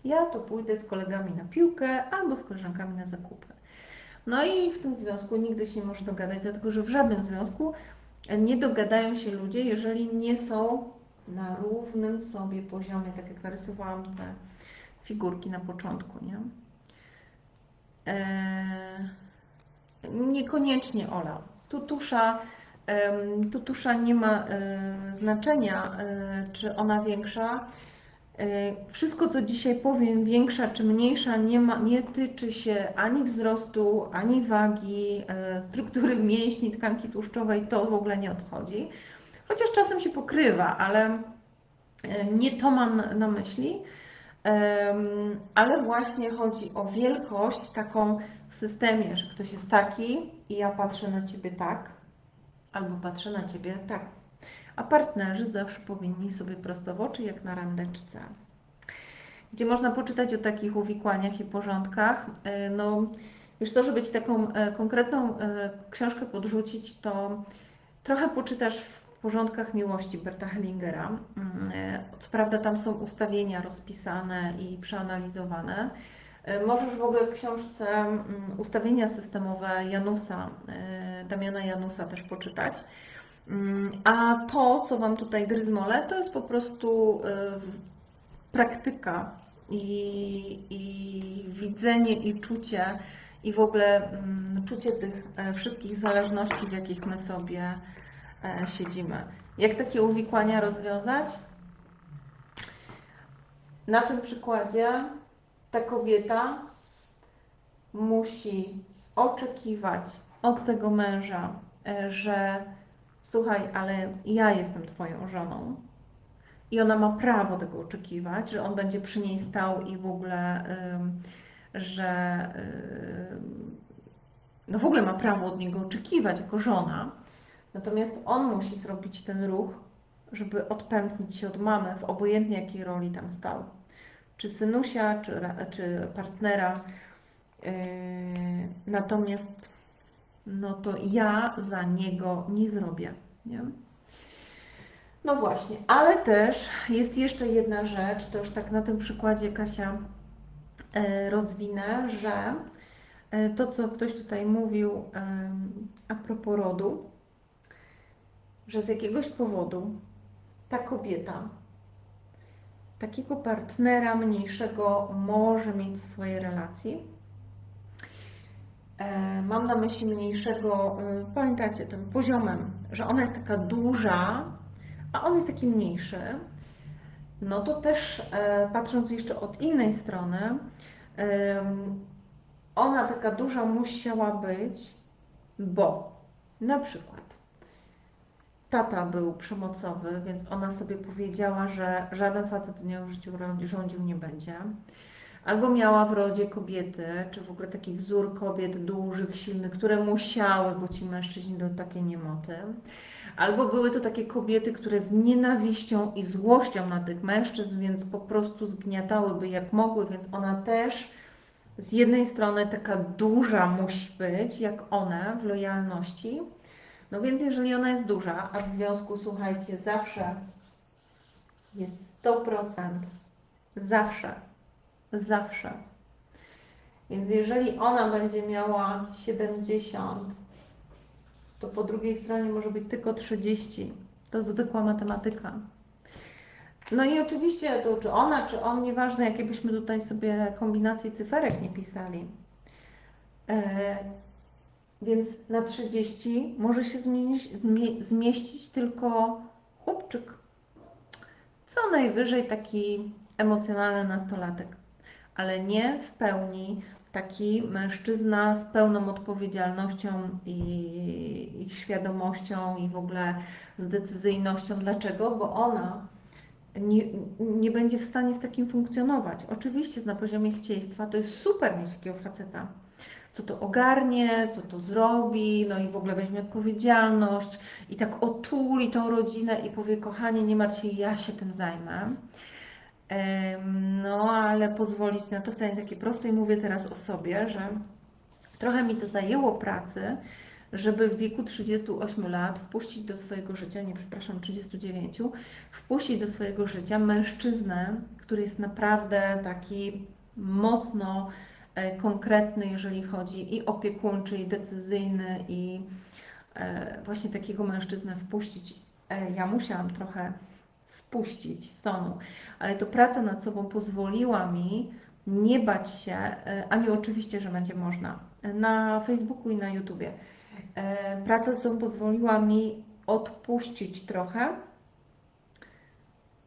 Ja to pójdę z kolegami na piłkę albo z koleżankami na zakupy. No i w tym związku nigdy się nie może dogadać, dlatego że w żadnym związku nie dogadają się ludzie, jeżeli nie są na równym sobie poziomie, tak jak narysowałam te figurki na początku, nie? Eee, niekoniecznie Ola. Tutusza, em, tutusza nie ma e, znaczenia, e, czy ona większa. E, Wszystko, co dzisiaj powiem, większa czy mniejsza, nie, ma, nie tyczy się ani wzrostu, ani wagi, e, struktury [laughs] mięśni, tkanki tłuszczowej, to w ogóle nie odchodzi. Chociaż czasem się pokrywa, ale e, nie to mam na myśli. Ale właśnie chodzi o wielkość taką w systemie, że ktoś jest taki i ja patrzę na Ciebie tak, albo patrzę na Ciebie tak. A partnerzy zawsze powinni sobie prosto w oczy, jak na randeczce. Gdzie można poczytać o takich uwikłaniach i porządkach. E, No, wiesz co, żeby Ci taką e, konkretną e, książkę podrzucić, to trochę poczytasz w porządkach miłości Berta Hellingera. Mm, e, Co prawda tam są ustawienia rozpisane i przeanalizowane. E, Możesz w ogóle w książce mm, ustawienia systemowe Janusa, e, Damiana Janusa też poczytać. Mm, A to, co Wam tutaj gryzmolę, to jest po prostu praktyka i, i widzenie i czucie i w ogóle czucie tych wszystkich zależności, w jakich my sobie siedzimy. Jak takie uwikłania rozwiązać? na tym przykładzie ta kobieta musi oczekiwać od tego męża, e, że słuchaj, ale ja jestem Twoją żoną. I ona ma prawo tego oczekiwać, że on będzie przy niej stał i w ogóle, że no w ogóle ma prawo od niego oczekiwać jako żona. Natomiast on musi zrobić ten ruch, żeby odpętnić się od mamy w obojętnie jakiej roli tam stał. Czy synusia, czy, czy partnera. Yy, natomiast no to ja za niego nie zrobię. Nie? No właśnie, ale też jest jeszcze jedna rzecz, to już tak na tym przykładzie Kasia e, rozwinę, że e, to, co ktoś tutaj mówił a propos rodu, że z jakiegoś powodu ta kobieta takiego partnera mniejszego może mieć w swojej relacji. E, mam na myśli mniejszego, pamiętacie, tym poziomem, że ona jest taka duża, a on jest taki mniejszy, no to też e, patrząc jeszcze od innej strony, ona taka duża musiała być, bo na przykład tata był przemocowy, więc ona sobie powiedziała, że żaden facet nią w życiu rządził nie będzie. Albo miała w rodzie kobiety, czy w ogóle taki wzór kobiet dużych, silnych, które musiały, bo ci mężczyźni do takie niemoty. Albo były to takie kobiety, które z nienawiścią i złością na tych mężczyzn, więc po prostu zgniatałyby jak mogły, więc ona też z jednej strony taka duża musi być, jak one w lojalności. No więc jeżeli ona jest duża, a w związku, słuchajcie, zawsze jest 100%, zawsze, zawsze. Więc jeżeli ona będzie miała 70, to po drugiej stronie może być tylko 30. To zwykła matematyka. No i oczywiście to czy ona, czy on, nieważne jakie byśmy tutaj sobie kombinacje cyferek nie pisali. Więc na 30 może się zmienić, zmieścić tylko chłopczyk. Co najwyżej taki emocjonalny nastolatek, ale nie w pełni taki mężczyzna z pełną odpowiedzialnością i, i świadomością i w ogóle z decyzyjnością. Dlaczego? Bo ona nie, nie będzie w stanie z takim funkcjonować. Oczywiście na poziomie chcieństwa to jest super mieć takiego faceta, co to ogarnie, co to zrobi, no i w ogóle weźmie odpowiedzialność i tak otuli tą rodzinę i powie, kochanie, nie martw się, ja się tym zajmę. No, ale pozwolić na to wcale nie takie proste i mówię teraz o sobie, że trochę mi to zajęło pracy, żeby w wieku 38 lat wpuścić do swojego życia, nie przepraszam, 39, wpuścić do swojego życia mężczyznę, który jest naprawdę taki mocno konkretny, jeżeli chodzi i opiekuńczy, i decyzyjny, i e, właśnie takiego mężczyznę wpuścić. E, ja musiałam trochę spuścić stonu, ale to praca nad sobą pozwoliła mi nie bać się, a nie oczywiście, że będzie można, na Facebooku i na YouTubie E, praca z sobą pozwoliła mi odpuścić trochę,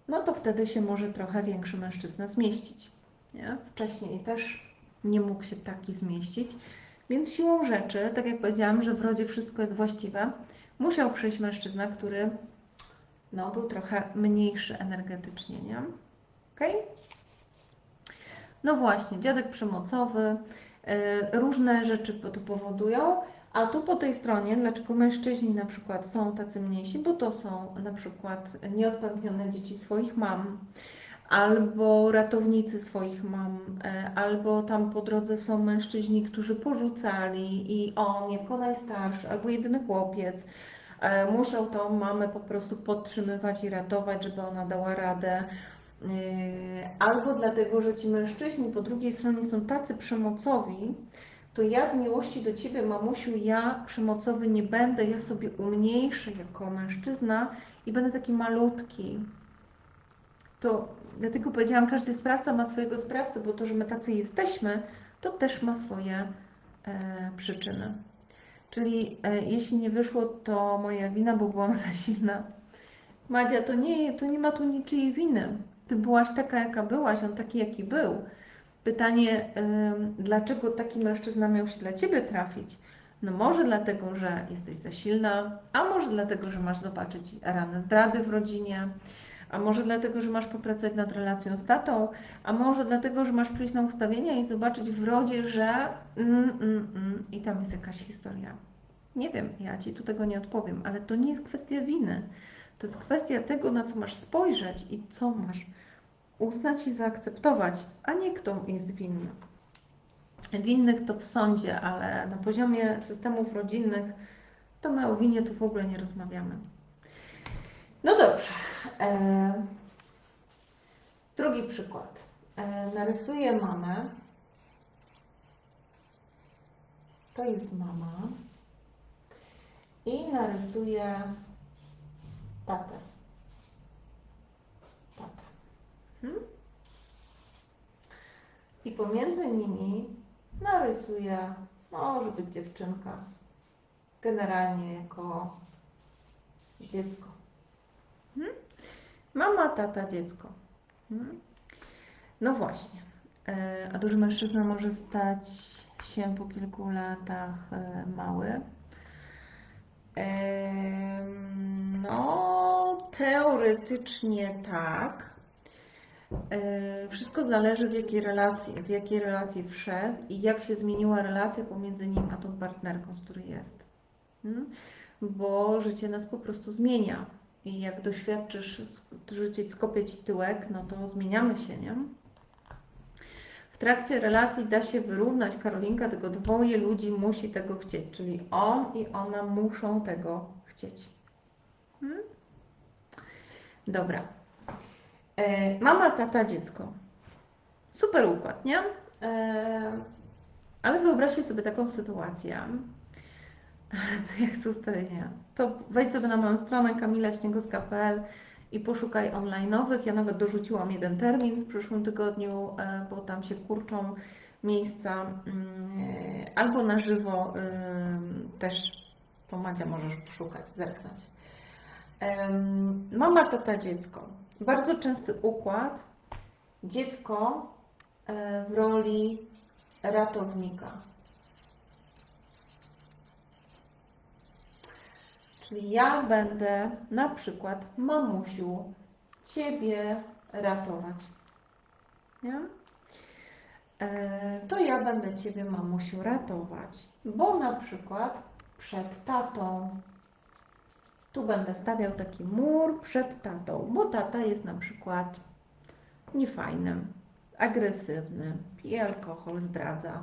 no to wtedy się może trochę większy mężczyzna zmieścić. Nie? Wcześniej też nie mógł się taki zmieścić, więc siłą rzeczy, tak jak powiedziałam, że w rodzie wszystko jest właściwe, musiał przyjść mężczyzna, który no, był trochę mniejszy energetycznie. Nie? Okay? No właśnie, dziadek przemocowy, e, różne rzeczy to powodują. A tu po tej stronie, dlaczego mężczyźni na przykład są tacy mniejsi, bo to są na przykład nieodpętnione dzieci swoich mam, albo ratownicy swoich mam, e, albo tam po drodze są mężczyźni, którzy porzucali i on jako najstarszy, albo jedyny chłopiec e, musiał tą mamę po prostu podtrzymywać i ratować, żeby ona dała radę. E, albo dlatego, że ci mężczyźni po drugiej stronie są tacy przemocowi, to ja z miłości do Ciebie, mamusiu, ja przemocowy nie będę, ja sobie umniejszę jako mężczyzna i będę taki malutki. To dlatego powiedziałam, każdy sprawca ma swojego sprawcę, bo to, że my tacy jesteśmy, to też ma swoje e, przyczyny. Czyli e, jeśli nie wyszło, to moja wina, bo byłam [laughs] za silna. Madzia, to nie, to nie ma tu niczyjej winy. Ty byłaś taka, jaka byłaś, on taki, jaki był. Pytanie, dlaczego taki mężczyzna miał się dla Ciebie trafić? No może dlatego, że jesteś za silna, a może dlatego, że masz zobaczyć rany zdrady w rodzinie, a może dlatego, że masz popracować nad relacją z tatą, a może dlatego, że masz przyjść na ustawienia i zobaczyć w rodzie, że mm, mm, mm, i tam jest jakaś historia. Nie wiem, ja Ci tu tego nie odpowiem, ale to nie jest kwestia winy. To jest kwestia tego, na co masz spojrzeć i co masz uznać i zaakceptować, a nie kto jest winny. Winnych to w sądzie, ale na poziomie systemów rodzinnych to my o winie tu w ogóle nie rozmawiamy. No dobrze. E, drugi przykład. E, narysuję mamę. To jest mama. I narysuję tatę. Tatę. Hmm? I pomiędzy nimi narysuję, może być dziewczynka, generalnie jako dziecko. Hmm? Mama, tata, dziecko. Hmm? No właśnie. E, a duży mężczyzna może stać się po kilku latach e, mały. E, no, teoretycznie tak. Wszystko zależy w jakiej relacji, w jakiej relacji wszedł i jak się zmieniła relacja pomiędzy nim a tą partnerką, z której jest. Hmm? Bo życie nas po prostu zmienia. I jak doświadczysz, życie skopie ci tyłek, no to zmieniamy się, nie? W trakcie relacji da się wyrównać, Karolinka, tylko dwoje ludzi musi tego chcieć, czyli on i ona muszą tego chcieć. Hmm? Dobra. E, mama, tata, dziecko. Super układ, nie? E, ale wyobraźcie sobie taką sytuację, [laughs] jak z? To wejdź sobie na moją stronę kamilaśniegowska.pl i poszukaj online'owych. Ja nawet dorzuciłam jeden termin w przyszłym tygodniu, e, bo tam się kurczą miejsca mm, e, albo na żywo też to Madzia możesz poszukać, zerknąć. Mama, tata, dziecko. Bardzo częsty układ. Dziecko e, w roli ratownika Czyli ja będę na przykład, mamusiu, Ciebie ratować. Nie? E, to ja będę Ciebie, mamusiu, ratować, bo na przykład przed tatą. Tu będę stawiał taki mur przed tatą, bo tata jest na przykład niefajny, agresywny, pije alkohol, zdradza.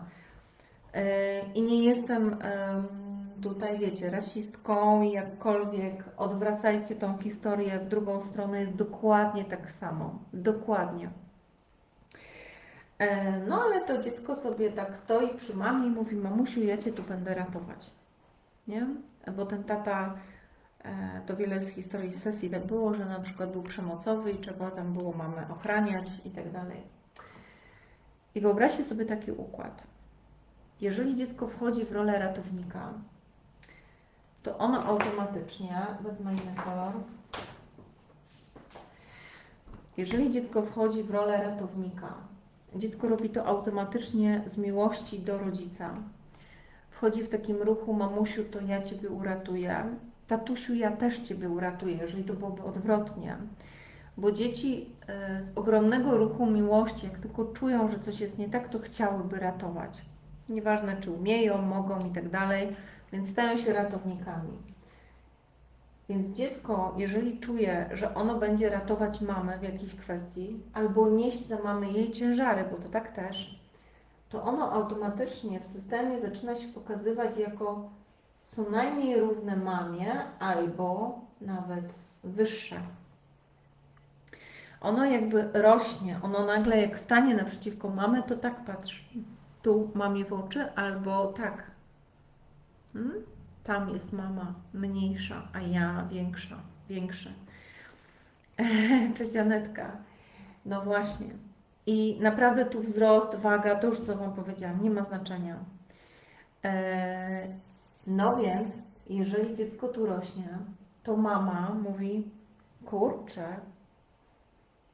E, I nie jestem tutaj, wiecie, rasistką i jakkolwiek odwracajcie tą historię w drugą stronę, jest dokładnie tak samo. Dokładnie. E, no ale to dziecko sobie tak stoi przy mamie i mówi, mamusiu, ja Cię tu będę ratować. Nie? Bo ten tata, e, to wiele z historii sesji tak było, że na przykład był przemocowy i trzeba tam było mamę ochraniać i tak dalej. I wyobraźcie sobie taki układ. Jeżeli dziecko wchodzi w rolę ratownika, to ono automatycznie, wezmę inny kolor, jeżeli dziecko wchodzi w rolę ratownika, dziecko robi to automatycznie z miłości do rodzica. Wchodzi w takim ruchu, mamusiu, to ja Ciebie uratuję, tatusiu, ja też Ciebie uratuję, jeżeli to byłoby odwrotnie. Bo dzieci e, z ogromnego ruchu miłości, jak tylko czują, że coś jest nie tak, to chciałyby ratować. Nieważne, czy umieją, mogą i tak dalej więc stają się ratownikami. Więc dziecko, jeżeli czuje, że ono będzie ratować mamę w jakiejś kwestii, albo nieść za mamy jej ciężary, bo to tak też, to ono automatycznie w systemie zaczyna się pokazywać jako co najmniej równe mamie, albo nawet wyższe. Ono jakby rośnie, ono nagle jak stanie naprzeciwko mamy, to tak patrz, tu mamie w oczy, albo tak, Hmm? Tam jest mama mniejsza, a ja większa, większe. [laughs] Cześć Anetka. No właśnie. I naprawdę tu wzrost, waga, to już co Wam powiedziałam, nie ma znaczenia. E, no więc, jeżeli dziecko tu rośnie, to mama mówi, kurczę,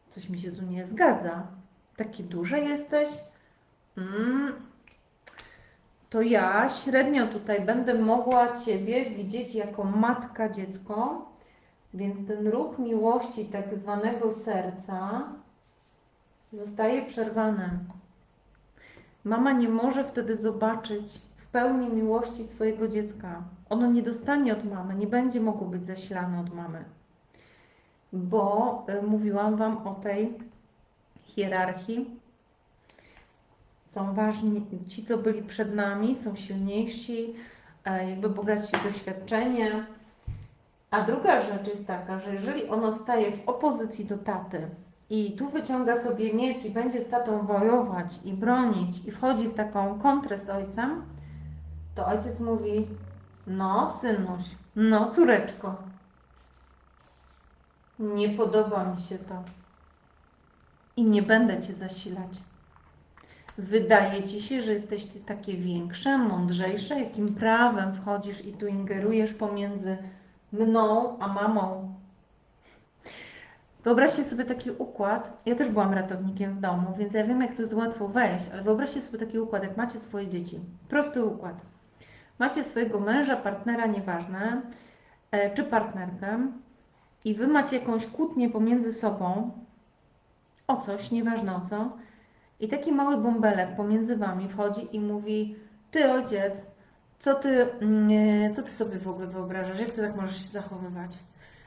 coś mi się tu nie zgadza. Takie duże jesteś? Mm, to ja średnio tutaj będę mogła Ciebie widzieć jako matka dziecko, więc ten ruch miłości tak zwanego serca zostaje przerwany. Mama nie może wtedy zobaczyć w pełni miłości swojego dziecka. Ono nie dostanie od mamy, nie będzie mogło być zasilane od mamy. Bo y, mówiłam Wam o tej hierarchii. Są ważni ci, co byli przed nami, są silniejsi, e, jakby bogatsi doświadczenie. A druga rzecz jest taka, że jeżeli ono staje w opozycji do taty, i tu wyciąga sobie miecz i będzie z tatą wojować i bronić i wchodzi w taką kontrę z ojcem, to ojciec mówi, no synuś, no córeczko, nie podoba mi się to i nie będę Cię zasilać. Wydaje Ci się, że jesteś takie większe, mądrzejsze, jakim prawem wchodzisz i tu ingerujesz pomiędzy mną a mamą. Wyobraźcie sobie taki układ. Ja też byłam ratownikiem w domu, więc ja wiem, jak to jest łatwo wejść, ale wyobraźcie sobie taki układ, jak macie swoje dzieci. Prosty układ. Macie swojego męża, partnera, nieważne, e, czy partnerkę, i wy macie jakąś kłótnię pomiędzy sobą o coś, nieważne o co, i taki mały bąbelek pomiędzy wami wchodzi i mówi: Ty, ojciec, co ty, mm, co ty sobie w ogóle wyobrażasz? Jak ty tak możesz się zachowywać?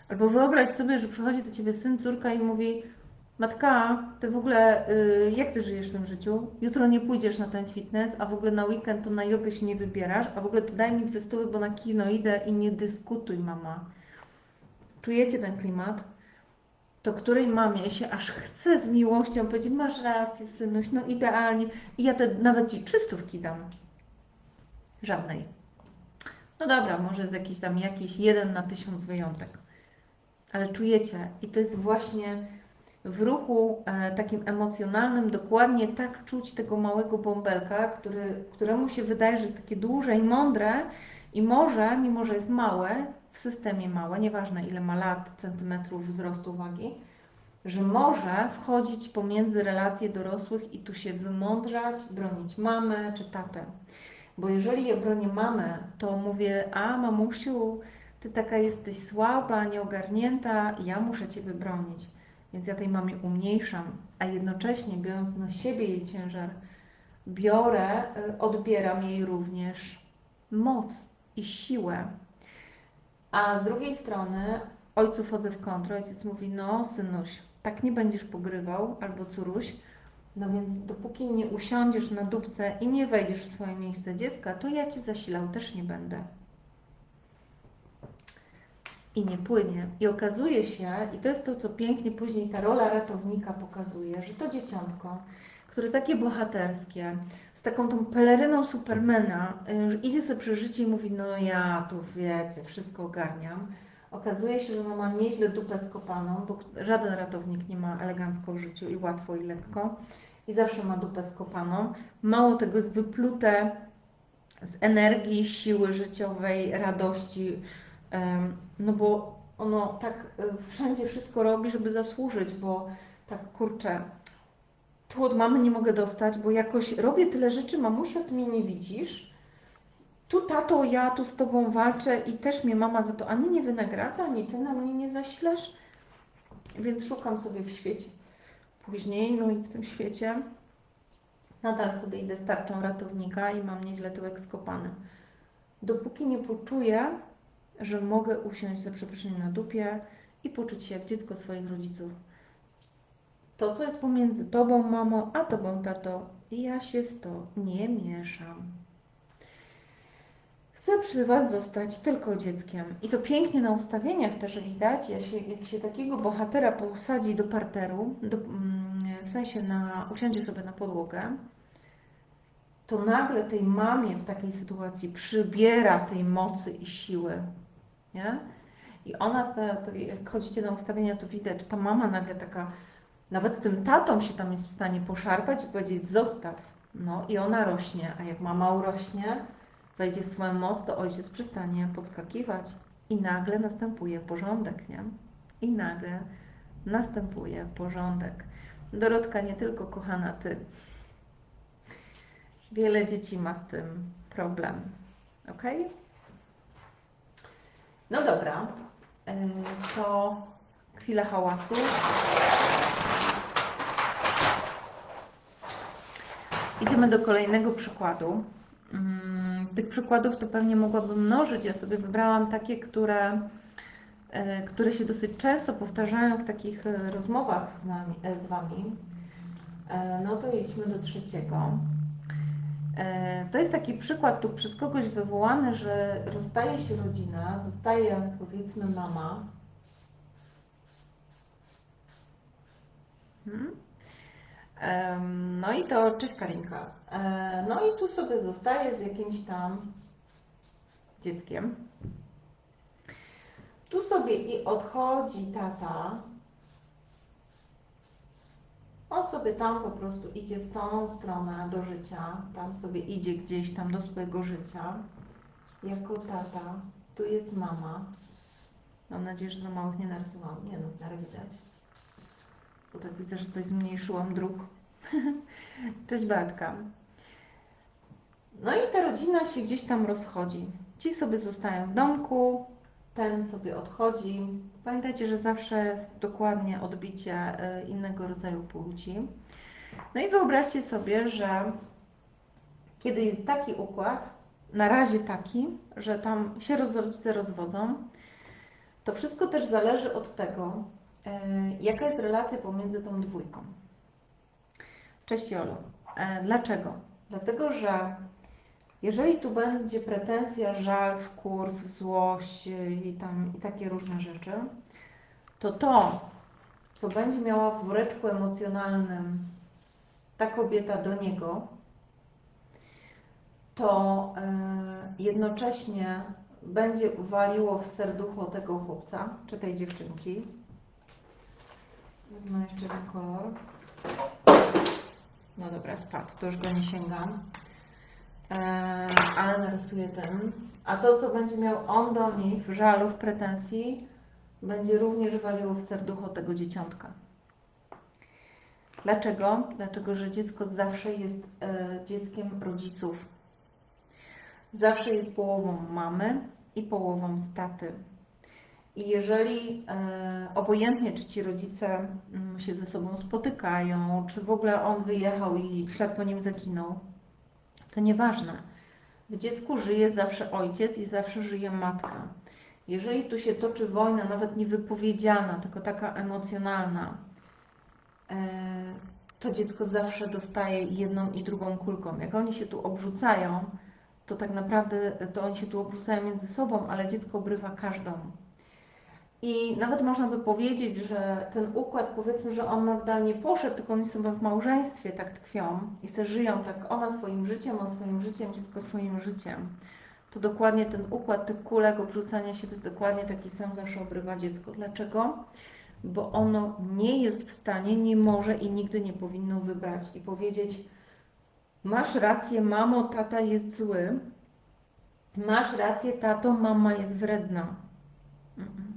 Albo wyobraź sobie, że przychodzi do ciebie syn, córka i mówi: Matka, ty w ogóle, y, jak ty żyjesz w tym życiu? Jutro nie pójdziesz na ten fitness, a w ogóle na weekend to na jogę się nie wybierasz, a w ogóle to daj mi dwie stówy, bo na kino idę i nie dyskutuj, mama. Czujecie ten klimat? To której mamie się aż chce z miłością powiedzieć, masz rację, synuś, no idealnie. I ja te, nawet ci trzystówki dam. Żadnej. No dobra, może jest jakiś tam jakiś jeden na tysiąc wyjątek ale czujecie. I to jest właśnie w ruchu e, takim emocjonalnym dokładnie tak czuć tego małego bąbelka, który, któremu się wydaje, że takie duże i mądre i może, mimo że jest małe, w systemie małe, nieważne ile ma lat, centymetrów wzrostu wagi, że może wchodzić pomiędzy relacje dorosłych i tu się wymądrzać, bronić mamę czy tatę. Bo jeżeli ja bronię mamę, to mówię, a mamusiu, ty taka jesteś słaba, nieogarnięta, ja muszę Ciebie bronić. Więc ja tej mamie umniejszam, a jednocześnie biorąc na siebie jej ciężar, biorę, y, odbieram jej również moc i siłę. A z drugiej strony ojcu wchodzę w kontrę, ojciec mówi, no synuś, tak nie będziesz pogrywał, albo córuś, no więc dopóki nie usiądziesz na dupce i nie wejdziesz w swoje miejsce dziecka, to ja Cię zasilał też nie będę i nie płynie. I okazuje się, i to jest to, co pięknie później ta rola ratownika pokazuje, że to dzieciątko, które takie bohaterskie, z taką tą peleryną Supermana, że idzie sobie przy życiu i mówi, no ja tu wiecie, wszystko ogarniam. Okazuje się, że ono ma nieźle dupę skopaną, bo żaden ratownik nie ma elegancko w życiu i łatwo i lekko. I zawsze ma dupę skopaną. Mało tego jest wyplute z energii, siły życiowej, radości, no bo ono tak e, wszędzie wszystko robi, żeby zasłużyć, bo tak kurczę, tu od mamy nie mogę dostać, bo jakoś robię tyle rzeczy, mamusia, ty mnie nie widzisz. Tu tato, ja tu z tobą walczę i też mnie mama za to ani nie wynagradza, ani ty na mnie nie zasilasz. Więc szukam sobie w świecie. Później, no i w tym świecie nadal sobie idę z ratownika i mam nieźle tyłek skopany. Dopóki nie poczuję, że mogę usiąść za przeproszeniem na dupie i poczuć się jak dziecko swoich rodziców. To, co jest pomiędzy tobą, mamą, a tobą, tato, ja się w to nie mieszam. Chcę przy Was zostać tylko dzieckiem. I to pięknie na ustawieniach też widać, jak się, jak się takiego bohatera posadzi do parteru, do, mm, w sensie na, usiądzie sobie na podłogę, to nagle tej mamie w takiej sytuacji przybiera tej mocy i siły, nie? I ona, jak chodzicie na ustawienia, to widać, ta mama nagle taka, nawet z tym tatą się tam jest w stanie poszarpać i powiedzieć zostaw. No i ona rośnie, a jak mama urośnie, wejdzie w swoją moc, to ojciec przestanie podskakiwać i nagle następuje porządek, nie? I nagle następuje porządek. Dorotka, nie tylko kochana Ty. Wiele dzieci ma z tym problem. Ok? No dobra, e, to chwila hałasu. Idziemy do kolejnego przykładu. Mm, tych przykładów to pewnie mogłabym mnożyć. Ja sobie wybrałam takie, które, e, które się dosyć często powtarzają w takich e, rozmowach z, nami, z Wami. No to idźmy do trzeciego. To jest taki przykład tu przez kogoś wywołany, że rozstaje się rodzina, zostaje powiedzmy mama. Hmm? No i to, cześć Karinka. E, no i tu sobie zostaje z jakimś tam dzieckiem. Tu sobie i odchodzi tata. On sobie tam po prostu idzie w tą stronę do życia. Tam sobie idzie gdzieś tam do swojego życia. Jako tata. Tu jest mama. Mam nadzieję, że za małych nie narysowałam. Nie no, na widać bo tak widzę, że coś zmniejszyłam dróg. [laughs] Cześć Beatka. No i ta rodzina się gdzieś tam rozchodzi. Ci sobie zostają w domku, ten sobie odchodzi. Pamiętajcie, że zawsze jest dokładnie odbicie e, innego rodzaju płci. No i wyobraźcie sobie, że kiedy jest taki układ, na razie taki, że tam się rodzice rozwodzą, to wszystko też zależy od tego, jaka jest relacja pomiędzy tą dwójką? Cześć Jolu. E, dlaczego? Dlatego, że jeżeli tu będzie pretensja, żal, wkurw, złość i, tam, i takie różne rzeczy, to to, co będzie miała w woreczku emocjonalnym ta kobieta do niego, to e, jednocześnie będzie waliło w serducho tego chłopca czy tej dziewczynki, Wezmę jeszcze jeden kolor. No dobra, spadł, to już go nie sięgam. Eee, ale narysuję ten. A to, co będzie miał on do niej w żalu, w pretensji, będzie również waliło w serducho tego dzieciątka. Dlaczego? Dlatego, że dziecko zawsze jest e, dzieckiem rodziców. Zawsze jest połową mamy i połową z taty. I jeżeli e, obojętnie, czy ci rodzice mm, się ze sobą spotykają, czy w ogóle on wyjechał i ślad po nim zaginął, to nieważne. W dziecku żyje zawsze ojciec i zawsze żyje matka. Jeżeli tu się toczy wojna, nawet niewypowiedziana, tylko taka emocjonalna, e, to dziecko zawsze dostaje jedną i drugą kulką. Jak oni się tu obrzucają, to tak naprawdę to oni się tu obrzucają między sobą, ale dziecko obrywa każdą. I nawet można by powiedzieć, że ten układ, powiedzmy, że on nadal nie poszedł, tylko oni sobie w małżeństwie tak tkwią i se żyją tak ona swoim życiem, on swoim życiem, dziecko swoim życiem. To dokładnie ten układ tych kulek obrzucania się to jest dokładnie taki sam zawsze obrywa dziecko. Dlaczego? Bo ono nie jest w stanie, nie może i nigdy nie powinno wybrać i powiedzieć masz rację, mamo, tata jest zły, masz rację, tato, mama jest wredna. Mm.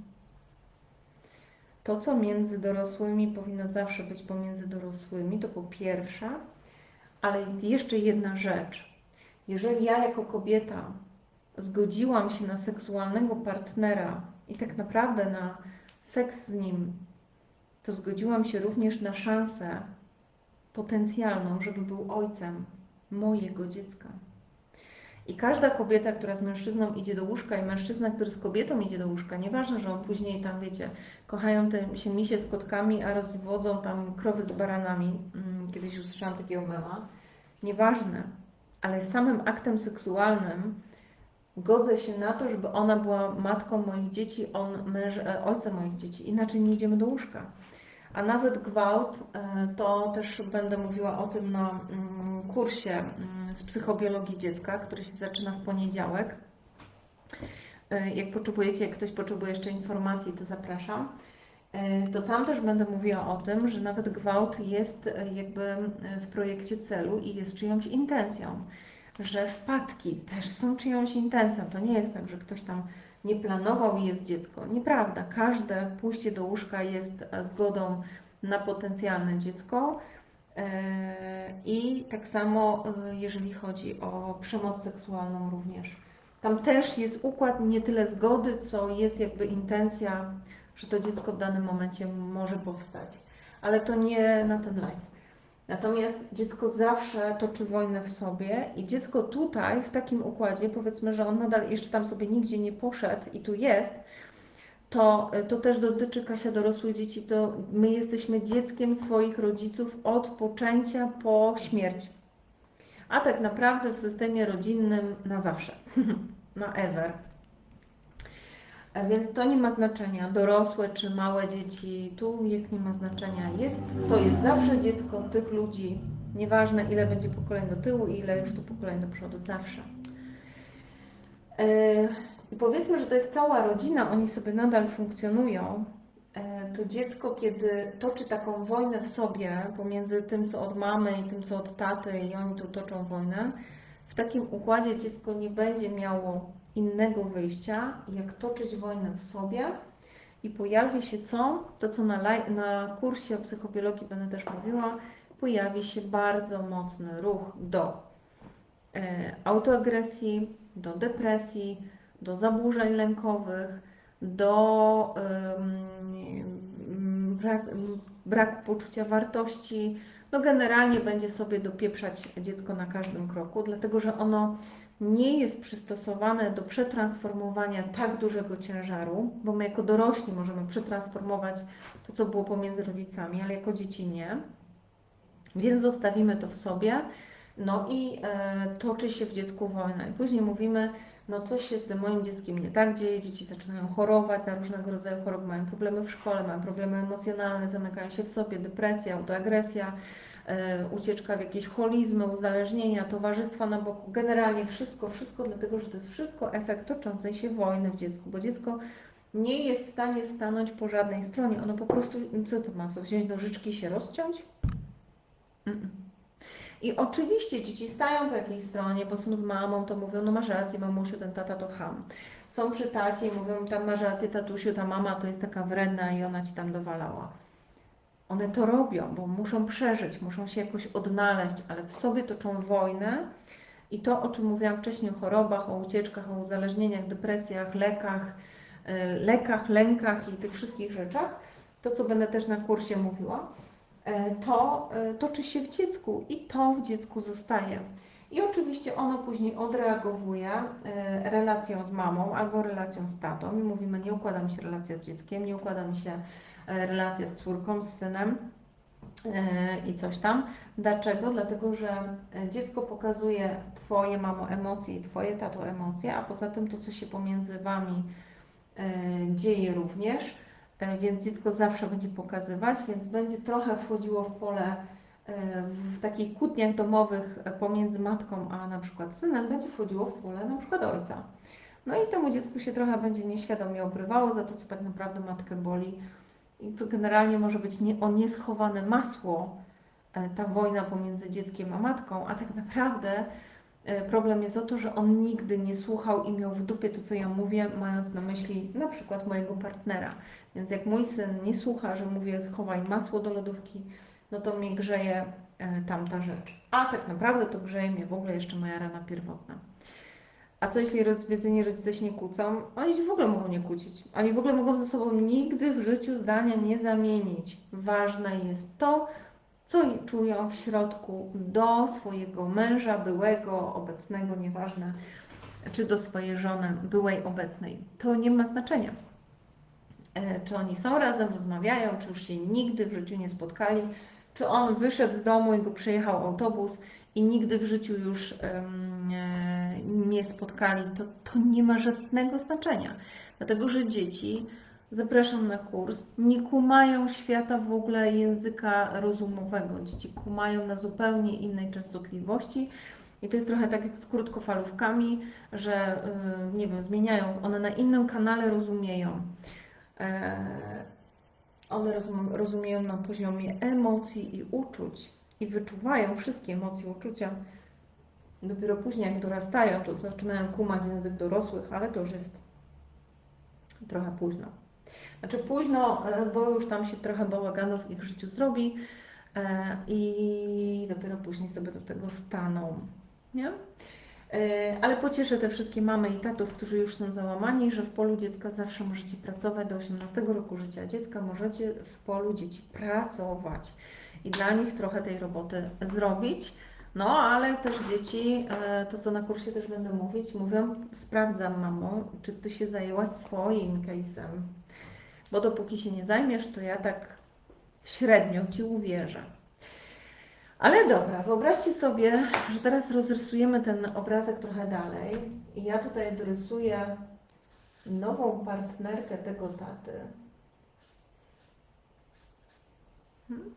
To, co między dorosłymi powinno zawsze być pomiędzy dorosłymi, to po pierwsze, ale jest jeszcze jedna rzecz. Jeżeli ja jako kobieta zgodziłam się na seksualnego partnera i tak naprawdę na seks z nim, to zgodziłam się również na szansę potencjalną, żeby był ojcem mojego dziecka. I każda kobieta, która z mężczyzną idzie do łóżka i mężczyzna, który z kobietą idzie do łóżka, nieważne, że on później tam, wiecie, kochają te się misie z kotkami, a rozwodzą tam krowy z baranami. Mm, kiedyś usłyszałam takiego mema. Nieważne, ale samym aktem seksualnym godzę się na to, żeby ona była matką moich dzieci, on męż, e, ojcem moich dzieci. Inaczej nie idziemy do łóżka. A nawet gwałt, e, to też będę mówiła o tym na mm, kursie mm, z psychobiologii dziecka, który się zaczyna w poniedziałek. E, jak potrzebujecie, jak ktoś potrzebuje jeszcze informacji, to zapraszam. E, to tam też będę mówiła o tym, że nawet gwałt jest jakby w projekcie celu i jest czyjąś intencją. Że wpadki też są czyjąś intencją. To nie jest tak, że ktoś tam nie planował i jest dziecko. Nieprawda. Każde pójście do łóżka jest zgodą na potencjalne dziecko. E, I tak samo, e, jeżeli chodzi o przemoc seksualną również. Tam też jest układ nie tyle zgody, co jest jakby intencja, że to dziecko w danym momencie może powstać. Ale to nie na ten live. Natomiast dziecko zawsze toczy wojnę w sobie i dziecko tutaj, w takim układzie, powiedzmy, że on nadal jeszcze tam sobie nigdzie nie poszedł i tu jest, to, to też dotyczy Kasia dorosłych dzieci, to my jesteśmy dzieckiem swoich rodziców od poczęcia po śmierć. A tak naprawdę w systemie rodzinnym na zawsze, [laughs] na ever. Więc to nie ma znaczenia, dorosłe czy małe dzieci, tu wiek nie ma znaczenia. Jest, to jest zawsze dziecko tych ludzi, nieważne ile będzie pokoleń do tyłu ile już to pokoleń do przodu, zawsze. E, I powiedzmy, że to jest cała rodzina, oni sobie nadal funkcjonują, e, to dziecko, kiedy toczy taką wojnę w sobie pomiędzy tym, co od mamy i tym, co od taty, i oni tu toczą wojnę, w takim układzie dziecko nie będzie miało innego wyjścia, jak toczyć wojnę w sobie i pojawi się co? To, co na, na kursie o psychobiologii będę też mówiła, pojawi się bardzo mocny ruch do e, autoagresji, do depresji, do zaburzeń lękowych, do brak, braku poczucia wartości. No generalnie będzie sobie dopieprzać dziecko na każdym kroku, dlatego że ono nie jest przystosowane do przetransformowania tak dużego ciężaru, bo my jako dorośli możemy przetransformować to, co było pomiędzy rodzicami, ale jako dzieci nie. Więc zostawimy to w sobie, no i e, toczy się w dziecku wojna. I później mówimy, no coś się z moim dzieckiem nie tak dzieje, dzieci zaczynają chorować na różnego rodzaju choroby, mają problemy w szkole, mają problemy emocjonalne, zamykają się w sobie, depresja, autoagresja, E, ucieczka w jakieś holizmy, uzależnienia, towarzystwa na boku, generalnie wszystko, wszystko, dlatego że to jest wszystko efekt toczącej się wojny w dziecku, bo dziecko nie jest w stanie stanąć po żadnej stronie. Ono po prostu, co to ma, co wziąć nożyczki i się rozciąć? I oczywiście dzieci stają po jakiejś stronie, bo są z mamą, to mówią, no masz rację, mamusiu, ten tata to ham. Są przy tacie i mówią, tam masz rację, tatusiu, ta mama to jest taka wredna i ona ci tam dowalała. One to robią, bo muszą przeżyć, muszą się jakoś odnaleźć, ale w sobie toczą wojnę i to, o czym mówiłam wcześniej, o chorobach, o ucieczkach, o uzależnieniach, depresjach, lekach, e, lekach, lękach i tych wszystkich rzeczach, to co będę też na kursie mówiła, to e, toczy się w dziecku i to w dziecku zostaje. I oczywiście ono później odreagowuje relacją z mamą albo relacją z tatą i mówimy, nie układa mi się relacja z dzieckiem, nie układa mi się E, relację z córką, z synem e, i coś tam. Dlaczego? Dlatego, że e, dziecko pokazuje Twoje mamo emocje i Twoje tato emocje, a poza tym to, co się pomiędzy Wami dzieje również, więc dziecko zawsze będzie pokazywać, więc będzie trochę wchodziło w pole w takich kłótniach domowych pomiędzy matką a na przykład synem, będzie wchodziło w pole na przykład ojca. No i temu dziecku się trochę będzie nieświadomie obrywało za to, co tak naprawdę matkę boli i to generalnie może być nie, o nieschowane masło, e, ta wojna pomiędzy dzieckiem a matką, a tak naprawdę e, problem jest o to, że on nigdy nie słuchał i miał w dupie to, co ja mówię, mając na myśli na przykład mojego partnera. Więc jak mój syn nie słucha, że mówię schowaj masło do lodówki, no to mnie grzeje e, tamta rzecz. A tak naprawdę to grzeje mnie w ogóle jeszcze moja rana pierwotna. A co jeśli rozwiedzeni rodzice się nie kłócą? Oni się w ogóle mogą nie kłócić. Oni w ogóle mogą ze sobą nigdy w życiu zdania nie zamienić. Ważne jest to, co czują w środku do swojego męża, byłego, obecnego, nieważne, czy do swojej żony, byłej, obecnej. To nie ma znaczenia. E, czy oni są razem, rozmawiają, czy już się nigdy w życiu nie spotkali, czy on wyszedł z domu i go przejechał autobus i nigdy w życiu już um, nie spotkali, to, to nie ma żadnego znaczenia. Dlatego, że dzieci, zapraszam na kurs, nie kumają świata w ogóle języka rozumowego. Dzieci kumają na zupełnie innej częstotliwości. I to jest trochę tak jak z krótkofalówkami, że y, nie wiem, zmieniają, one na innym kanale rozumieją. E, one rozumieją na poziomie emocji i uczuć i wyczuwają wszystkie emocje, uczucia Dopiero później, jak dorastają, to zaczynają kumać język dorosłych, ale to już jest trochę późno. Znaczy późno, e, bo już tam się trochę bałaganu w ich życiu zrobi e, i dopiero później sobie do tego staną. Nie? E, ale pocieszę te wszystkie mamy i tatów, którzy już są załamani, że w polu dziecka zawsze możecie pracować. Do 18 roku życia dziecka możecie w polu dzieci pracować i dla nich trochę tej roboty zrobić. No, ale też dzieci, e, to co na kursie też będę mówić, mówią, sprawdzam mamo, czy ty się zajęłaś swoim case'em. Bo dopóki się nie zajmiesz, to ja tak średnio ci uwierzę. Ale dobra, wyobraźcie sobie, że teraz rozrysujemy ten obrazek trochę dalej i ja tutaj dorysuję nową partnerkę tego taty. Hmm?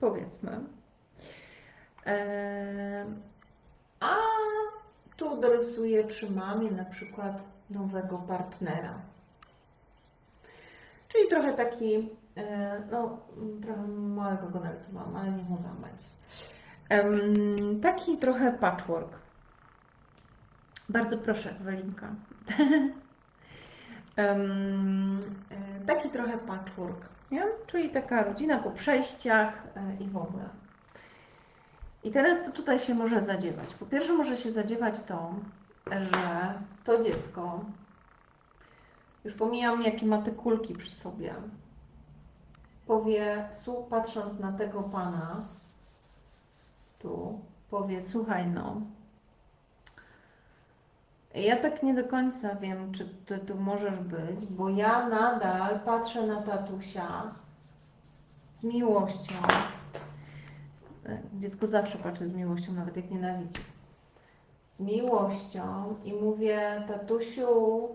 Powiedzmy. Eee, a tu dorysuję przy mamie na przykład nowego partnera. Czyli trochę taki, e, no trochę małego go narysowałam, ale nie mówiłam będzie. Taki trochę patchwork. Bardzo proszę, Welinka. [laughs] E, taki trochę patchwork, nie? czyli taka rodzina po przejściach e, i w ogóle. I teraz to tutaj się może zadziewać. Po pierwsze może się zadziewać to, że to dziecko, już pomijam jakie ma te kulki przy sobie, powie, patrząc na tego Pana, tu powie, słuchaj no, ja tak nie do końca wiem, czy ty tu możesz być, bo ja nadal patrzę na tatusia z miłością. Dziecko zawsze patrzy z miłością, nawet jak nienawidzi. Z miłością i mówię, tatusiu,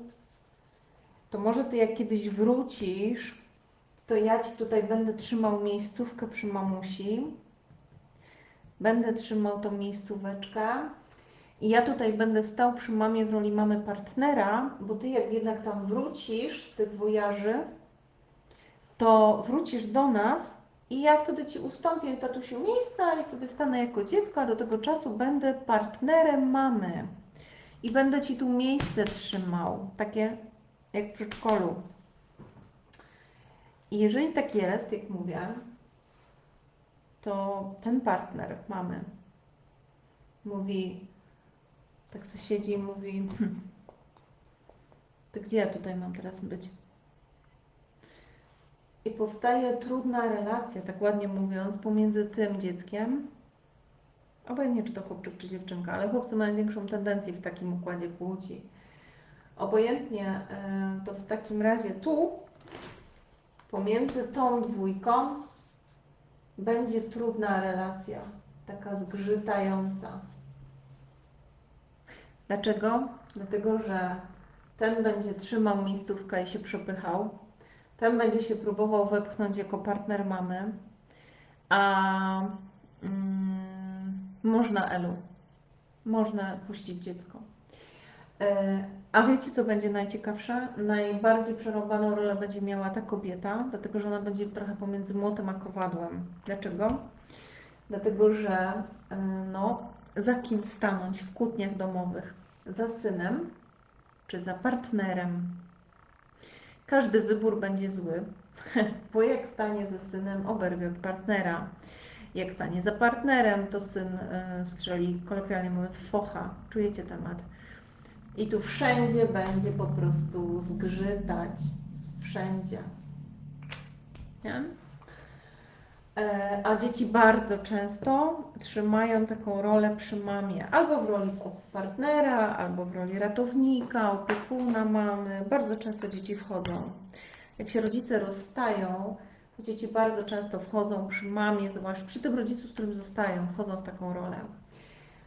to może ty jak kiedyś wrócisz, to ja ci tutaj będę trzymał miejscówkę przy mamusi Będę trzymał tą miejscóweczkę i ja tutaj będę stał przy mamie w roli mamy partnera, bo Ty jak jednak tam wrócisz z tych wojaży, to wrócisz do nas i ja wtedy Ci ustąpię tatusiu miejsca i sobie stanę jako dziecko, a do tego czasu będę partnerem mamy. I będę Ci tu miejsce trzymał, takie jak w przedszkolu. I jeżeli tak jest, jak mówię, to ten partner mamy mówi, tak sobie siedzi i mówi, hm, to gdzie ja tutaj mam teraz być? I powstaje trudna relacja, tak ładnie mówiąc, pomiędzy tym dzieckiem, obojętnie czy to chłopczyk czy dziewczynka, ale chłopcy mają większą tendencję w takim układzie płci. Obojętnie e, to w takim razie tu, pomiędzy tą dwójką, będzie trudna relacja, taka zgrzytająca. Dlaczego? Dlatego, że ten będzie trzymał miejscówkę i się przepychał, ten będzie się próbował wepchnąć jako partner mamy, a mm, można Elu, można puścić dziecko. A wiecie, co będzie najciekawsze? Najbardziej przerąbaną rolę będzie miała ta kobieta, dlatego że ona będzie trochę pomiędzy młotem a kowadłem. Dlaczego? Dlatego, że e, no, za kim stanąć w kłótniach domowych? Za synem czy za partnerem? Każdy wybór będzie zły, [laughs] bo jak stanie ze synem, oberwie od partnera. Jak stanie za partnerem, to syn e, strzeli, kolokwialnie mówiąc, focha. Czujecie temat? I tu wszędzie będzie po prostu zgrzytać. Wszędzie. Nie? E, a dzieci bardzo często trzymają taką rolę przy mamie, albo w roli partnera, albo w roli ratownika, opiekuna mamy. Bardzo często dzieci wchodzą. Jak się rodzice rozstają, to dzieci bardzo często wchodzą przy mamie, zwłaszcza przy tym rodzicu, z którym zostają, wchodzą w taką rolę.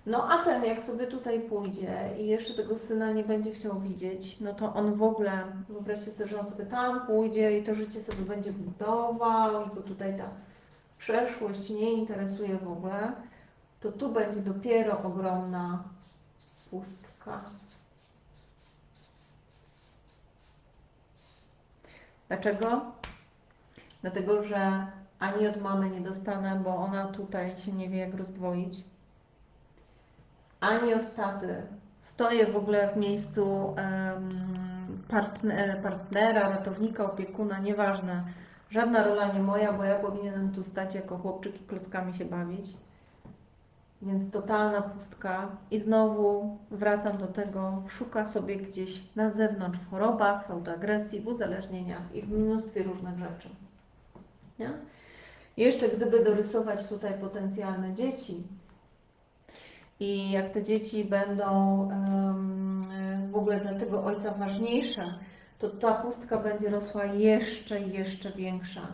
No a ten, jak sobie tutaj pójdzie i jeszcze tego syna nie będzie chciał widzieć, no to on w ogóle, wyobraźcie sobie, że on sobie tam pójdzie i to życie sobie będzie budował i go tutaj ta przeszłość nie interesuje w ogóle, to tu będzie dopiero ogromna pustka. Dlaczego? Dlatego, że ani od mamy nie dostanę, bo ona tutaj się nie wie jak rozdwoić ani od taty. Stoję w ogóle w miejscu partne- partnera, ratownika, opiekuna, nieważne. Żadna rola nie moja, bo ja powinienem tu stać jako chłopczyk i klockami się bawić. Więc totalna pustka. I znowu wracam do tego, szuka sobie gdzieś na zewnątrz w chorobach, w autoagresji, w uzależnieniach i w mnóstwie różnych rzeczy. Nie? Jeszcze gdyby dorysować tutaj potencjalne dzieci i jak te dzieci będą w ogóle dla tego ojca ważniejsze, to ta pustka będzie rosła jeszcze, jeszcze większa.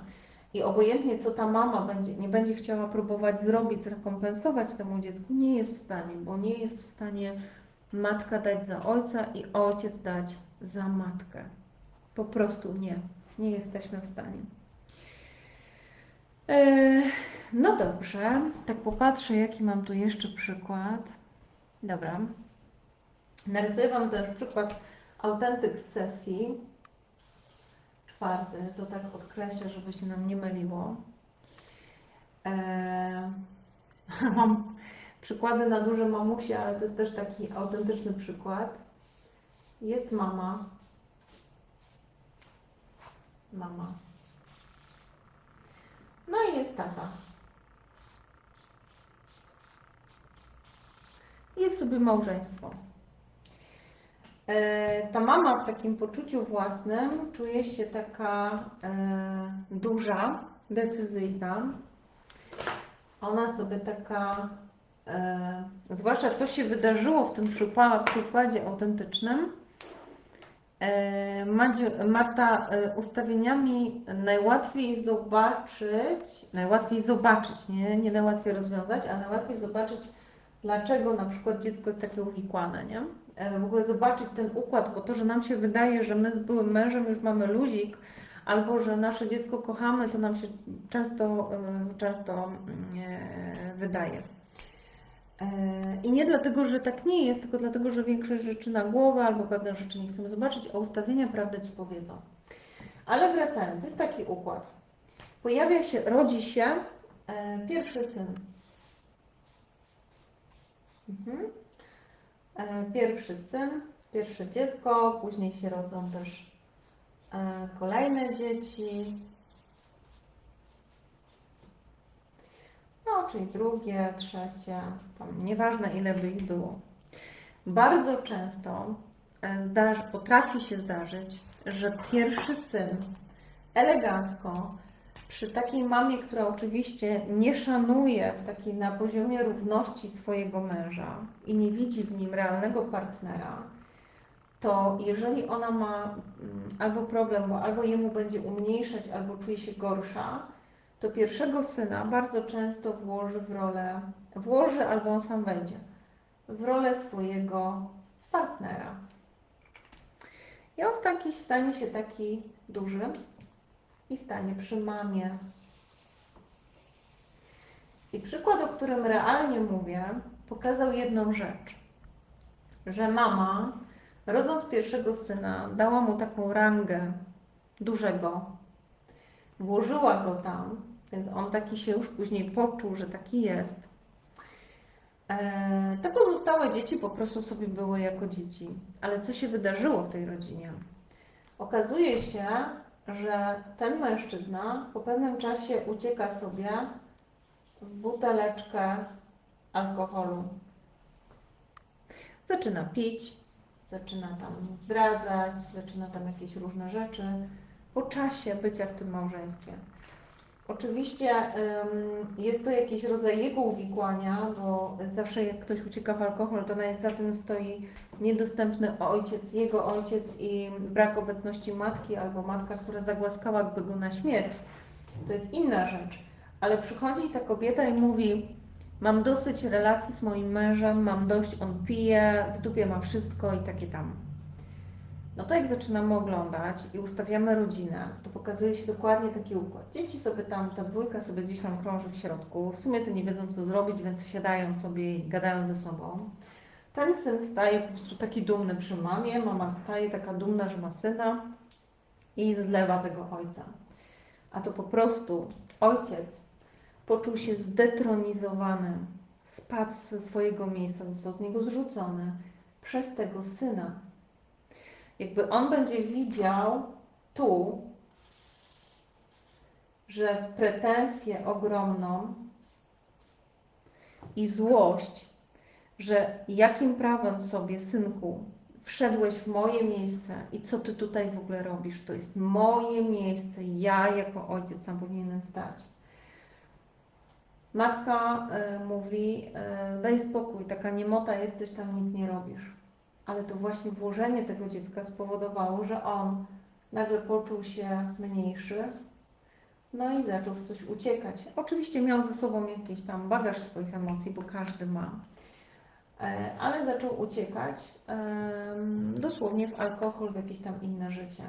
I obojętnie co ta mama będzie, nie będzie chciała próbować zrobić, zrekompensować temu dziecku, nie jest w stanie, bo nie jest w stanie matka dać za ojca i ojciec dać za matkę. Po prostu nie. Nie jesteśmy w stanie. E, no dobrze, tak popatrzę, jaki mam tu jeszcze przykład. Dobra. Narysuję Wam też przykład autentyk z sesji. Czwarty, to tak odkreślę, żeby się nam nie myliło. Eee, [laughs] mam przykłady na duże mamusie, ale to jest też taki autentyczny przykład. Jest mama. Mama. No i jest tata. Jest sobie małżeństwo. E, ta mama w takim poczuciu własnym czuje się taka e, duża, decyzyjna. Ona sobie taka, e, zwłaszcza to się wydarzyło w tym przykładzie autentycznym, Marta ustawieniami najłatwiej zobaczyć, najłatwiej zobaczyć, nie, nie najłatwiej rozwiązać, a najłatwiej zobaczyć, dlaczego na przykład dziecko jest takie uwikłane, nie? E, w ogóle zobaczyć ten układ, bo to, że nam się wydaje, że my z byłym mężem już mamy luzik, albo że nasze dziecko kochamy, to nam się często, e, często mm, e, wydaje. I nie dlatego, że tak nie jest, tylko dlatego, że większość rzeczy na głowę albo pewne rzeczy nie chcemy zobaczyć, a ustawienia prawdę Ci powiedzą. Ale wracając, jest taki układ. Pojawia się, rodzi się pierwszy syn. Mhm. E, pierwszy syn, pierwsze dziecko, później się rodzą też e, kolejne dzieci. No, czyli drugie, trzecie, tam nieważne ile by ich było. Bardzo często e, zdarzy, potrafi się zdarzyć, że pierwszy syn elegancko przy takiej mamie, która oczywiście nie szanuje w takiej na poziomie równości swojego męża i nie widzi w nim realnego partnera, to jeżeli ona ma mm, albo problem, bo albo jemu będzie umniejszać, albo czuje się gorsza, to pierwszego syna bardzo często włoży w rolę, włoży albo on sam wejdzie, w rolę swojego partnera. I on taki, stanie się taki duży, i stanie przy mamie. I przykład, o którym realnie mówię, pokazał jedną rzecz, że mama, rodząc pierwszego syna, dała mu taką rangę dużego, włożyła go tam, więc on taki się już później poczuł, że taki jest. Te pozostałe dzieci po prostu sobie były jako dzieci. Ale co się wydarzyło w tej rodzinie? Okazuje się, że ten mężczyzna po pewnym czasie ucieka sobie w buteleczkę alkoholu. Zaczyna pić, zaczyna tam zdradzać, zaczyna tam jakieś różne rzeczy po czasie bycia w tym małżeństwie. Oczywiście jest to jakiś rodzaj jego uwikłania, bo zawsze jak ktoś ucieka w alkohol, to nawet za tym stoi niedostępny ojciec, jego ojciec i brak obecności matki albo matka, która zagłaskałaby go na śmierć. To jest inna rzecz. Ale przychodzi ta kobieta i mówi: Mam dosyć relacji z moim mężem, mam dość, on pije, w dupie ma wszystko i takie tam. No to jak zaczynamy oglądać i ustawiamy rodzinę, to pokazuje się dokładnie taki układ. Dzieci sobie tam, ta dwójka sobie gdzieś tam krąży w środku, w sumie to nie wiedzą co zrobić, więc siadają sobie i gadają ze sobą. Ten syn staje po prostu taki dumny przy mamie, mama staje taka dumna, że ma syna i zlewa tego ojca. A to po prostu ojciec poczuł się zdetronizowany, spadł ze swojego miejsca, został z niego zrzucony przez tego syna. Jakby on będzie widział tu, że pretensję ogromną i złość, że jakim prawem sobie, synku, wszedłeś w moje miejsce i co ty tutaj w ogóle robisz? To jest moje miejsce, ja jako ojciec tam powinienem stać. Matka y, mówi, y, daj spokój, taka niemota jesteś, tam nic nie robisz. Ale to właśnie włożenie tego dziecka spowodowało, że on nagle poczuł się mniejszy, no i zaczął w coś uciekać. Oczywiście miał ze sobą jakiś tam bagaż swoich emocji, bo każdy ma. E, ale zaczął uciekać dosłownie w alkohol, w jakieś tam inne życie.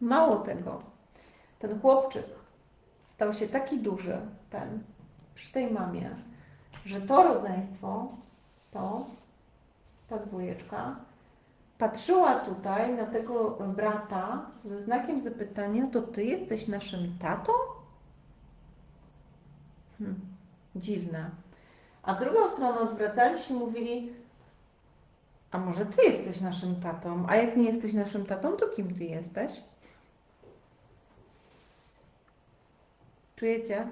Mało tego, ten chłopczyk stał się taki duży, ten, przy tej mamie, że to rodzeństwo, to, ta dwójeczka, patrzyła tutaj na tego brata ze znakiem zapytania, to ty jesteś naszym tatą? Hmm, dziwne. A drugą stronę odwracali się i mówili, a może ty jesteś naszym tatą, a jak nie jesteś naszym tatą, to kim ty jesteś? Czujecie?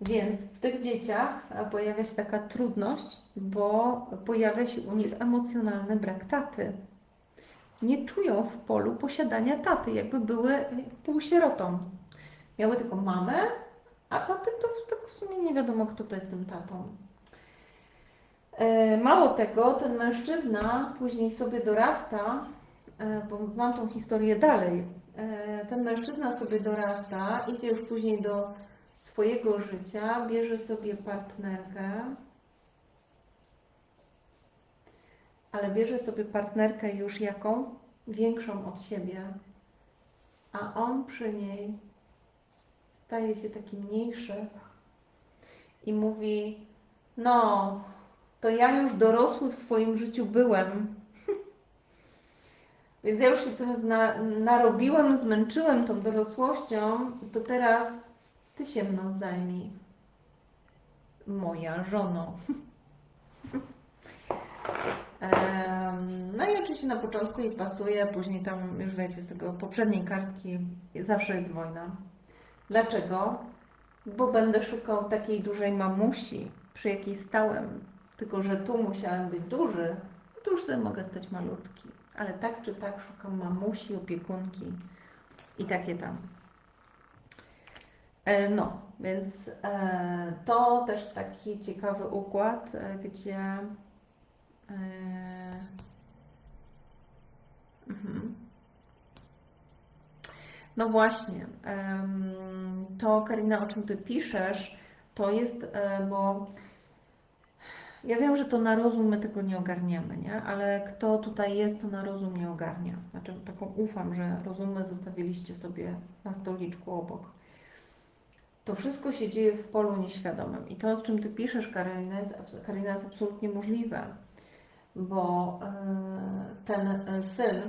Więc w tych dzieciach pojawia się taka trudność, bo pojawia się u nich emocjonalny brak taty. Nie czują w polu posiadania taty, jakby były półsierotą. Miały tylko mamę, a taty to tak w sumie nie wiadomo, kto to jest tym tatą. E, mało tego, ten mężczyzna później sobie dorasta, e, bo znam tą historię dalej. E, ten mężczyzna sobie dorasta, idzie już później do swojego życia, bierze sobie partnerkę, ale bierze sobie partnerkę już jaką? Większą od siebie, a on przy niej staje się taki mniejszy i mówi: No, to ja już dorosły w swoim życiu byłem. [laughs] Więc ja już się tym narobiłem, zmęczyłem tą dorosłością, to teraz ty się mną zajmij. Moja żono. [laughs] No i oczywiście na początku jej pasuje, później tam już wiecie z tego poprzedniej kartki zawsze jest wojna. Dlaczego? Bo będę szukał takiej dużej mamusi, przy jakiej stałem. Tylko, że tu musiałem być duży, to już sobie mogę stać malutki. Ale tak czy tak szukam mamusi, opiekunki i takie tam. E, no, więc e, to też taki ciekawy układ, e, gdzie mhm. No właśnie, to Karina, o czym Ty piszesz, to jest, bo ja wiem, że to na rozum my tego nie ogarniamy, nie? ale kto tutaj jest, to na rozum nie ogarnia. Znaczy, taką ufam, że rozumy zostawiliście sobie na stoliczku obok. To wszystko się dzieje w polu nieświadomym. I to, o czym Ty piszesz, Karina, jest, jest absolutnie możliwe, bo yy, ten syn,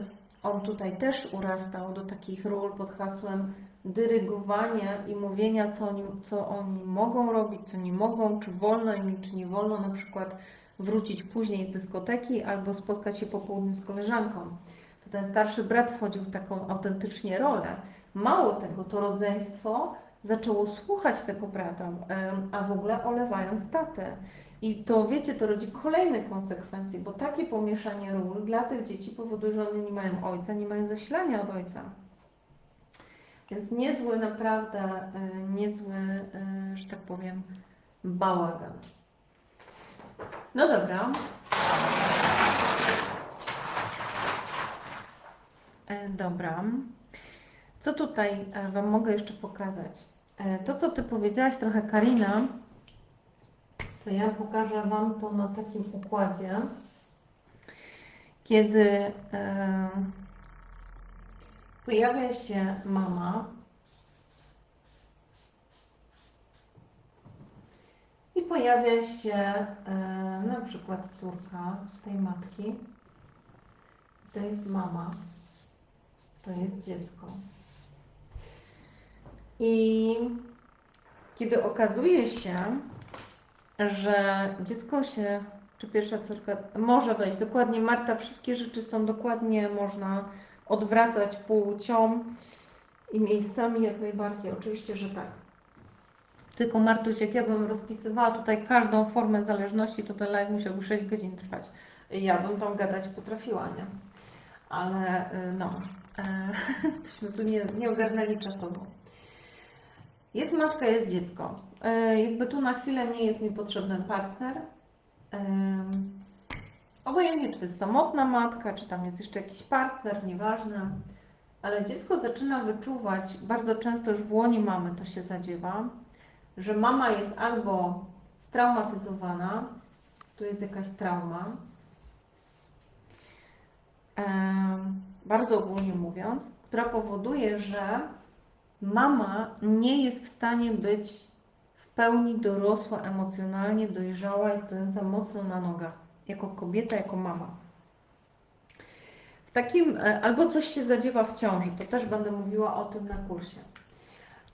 on tutaj też urastał do takich ról pod hasłem dyrygowania i mówienia, co oni, co oni mogą robić, co nie mogą, czy wolno im, czy nie wolno na przykład wrócić później z dyskoteki albo spotkać się po południu z koleżanką. To ten starszy brat wchodził w taką autentycznie rolę. Mało tego, to rodzeństwo zaczęło słuchać tego brata, a w ogóle olewając tatę. I to wiecie, to rodzi kolejne konsekwencje, bo takie pomieszanie ról dla tych dzieci powoduje, że one nie mają ojca, nie mają zasilania od ojca. Więc niezły, naprawdę e, niezły, e, że tak powiem, bałagan. No dobra. E, dobra. Co tutaj Wam mogę jeszcze pokazać? To, co Ty powiedziałaś trochę, Karina, to ja pokażę Wam to na takim układzie, kiedy pojawia się mama i pojawia się e, na przykład córka tej matki. To jest mama, to jest dziecko. I kiedy okazuje się, że dziecko się czy pierwsza córka może wejść. Dokładnie, Marta, wszystkie rzeczy są dokładnie, można odwracać płcią i miejscami jak najbardziej. Oczywiście, że tak. Tylko Martuś, jak ja bym rozpisywała tutaj każdą formę zależności, to ten live musiałby 6 godzin trwać. Ja bym tam gadać potrafiła, nie? Ale y, no, e, [laughs] byśmy tu nie, nie ogarnęli czasowo. Jest matka, jest dziecko. E, jakby tu na chwilę nie jest mi potrzebny partner. Obojętnie, czy to jest samotna matka, czy tam jest jeszcze jakiś partner, nieważne. Ale dziecko zaczyna wyczuwać, bardzo często już w łonie mamy to się zadziewa, że mama jest albo straumatyzowana, tu jest jakaś trauma, bardzo ogólnie mówiąc, która powoduje, że mama nie jest w stanie być w pełni dorosła emocjonalnie, dojrzała i stojąca mocno na nogach, jako kobieta, jako mama. W takim, e, albo coś się zadziewa w ciąży, to też będę mówiła o tym na kursie.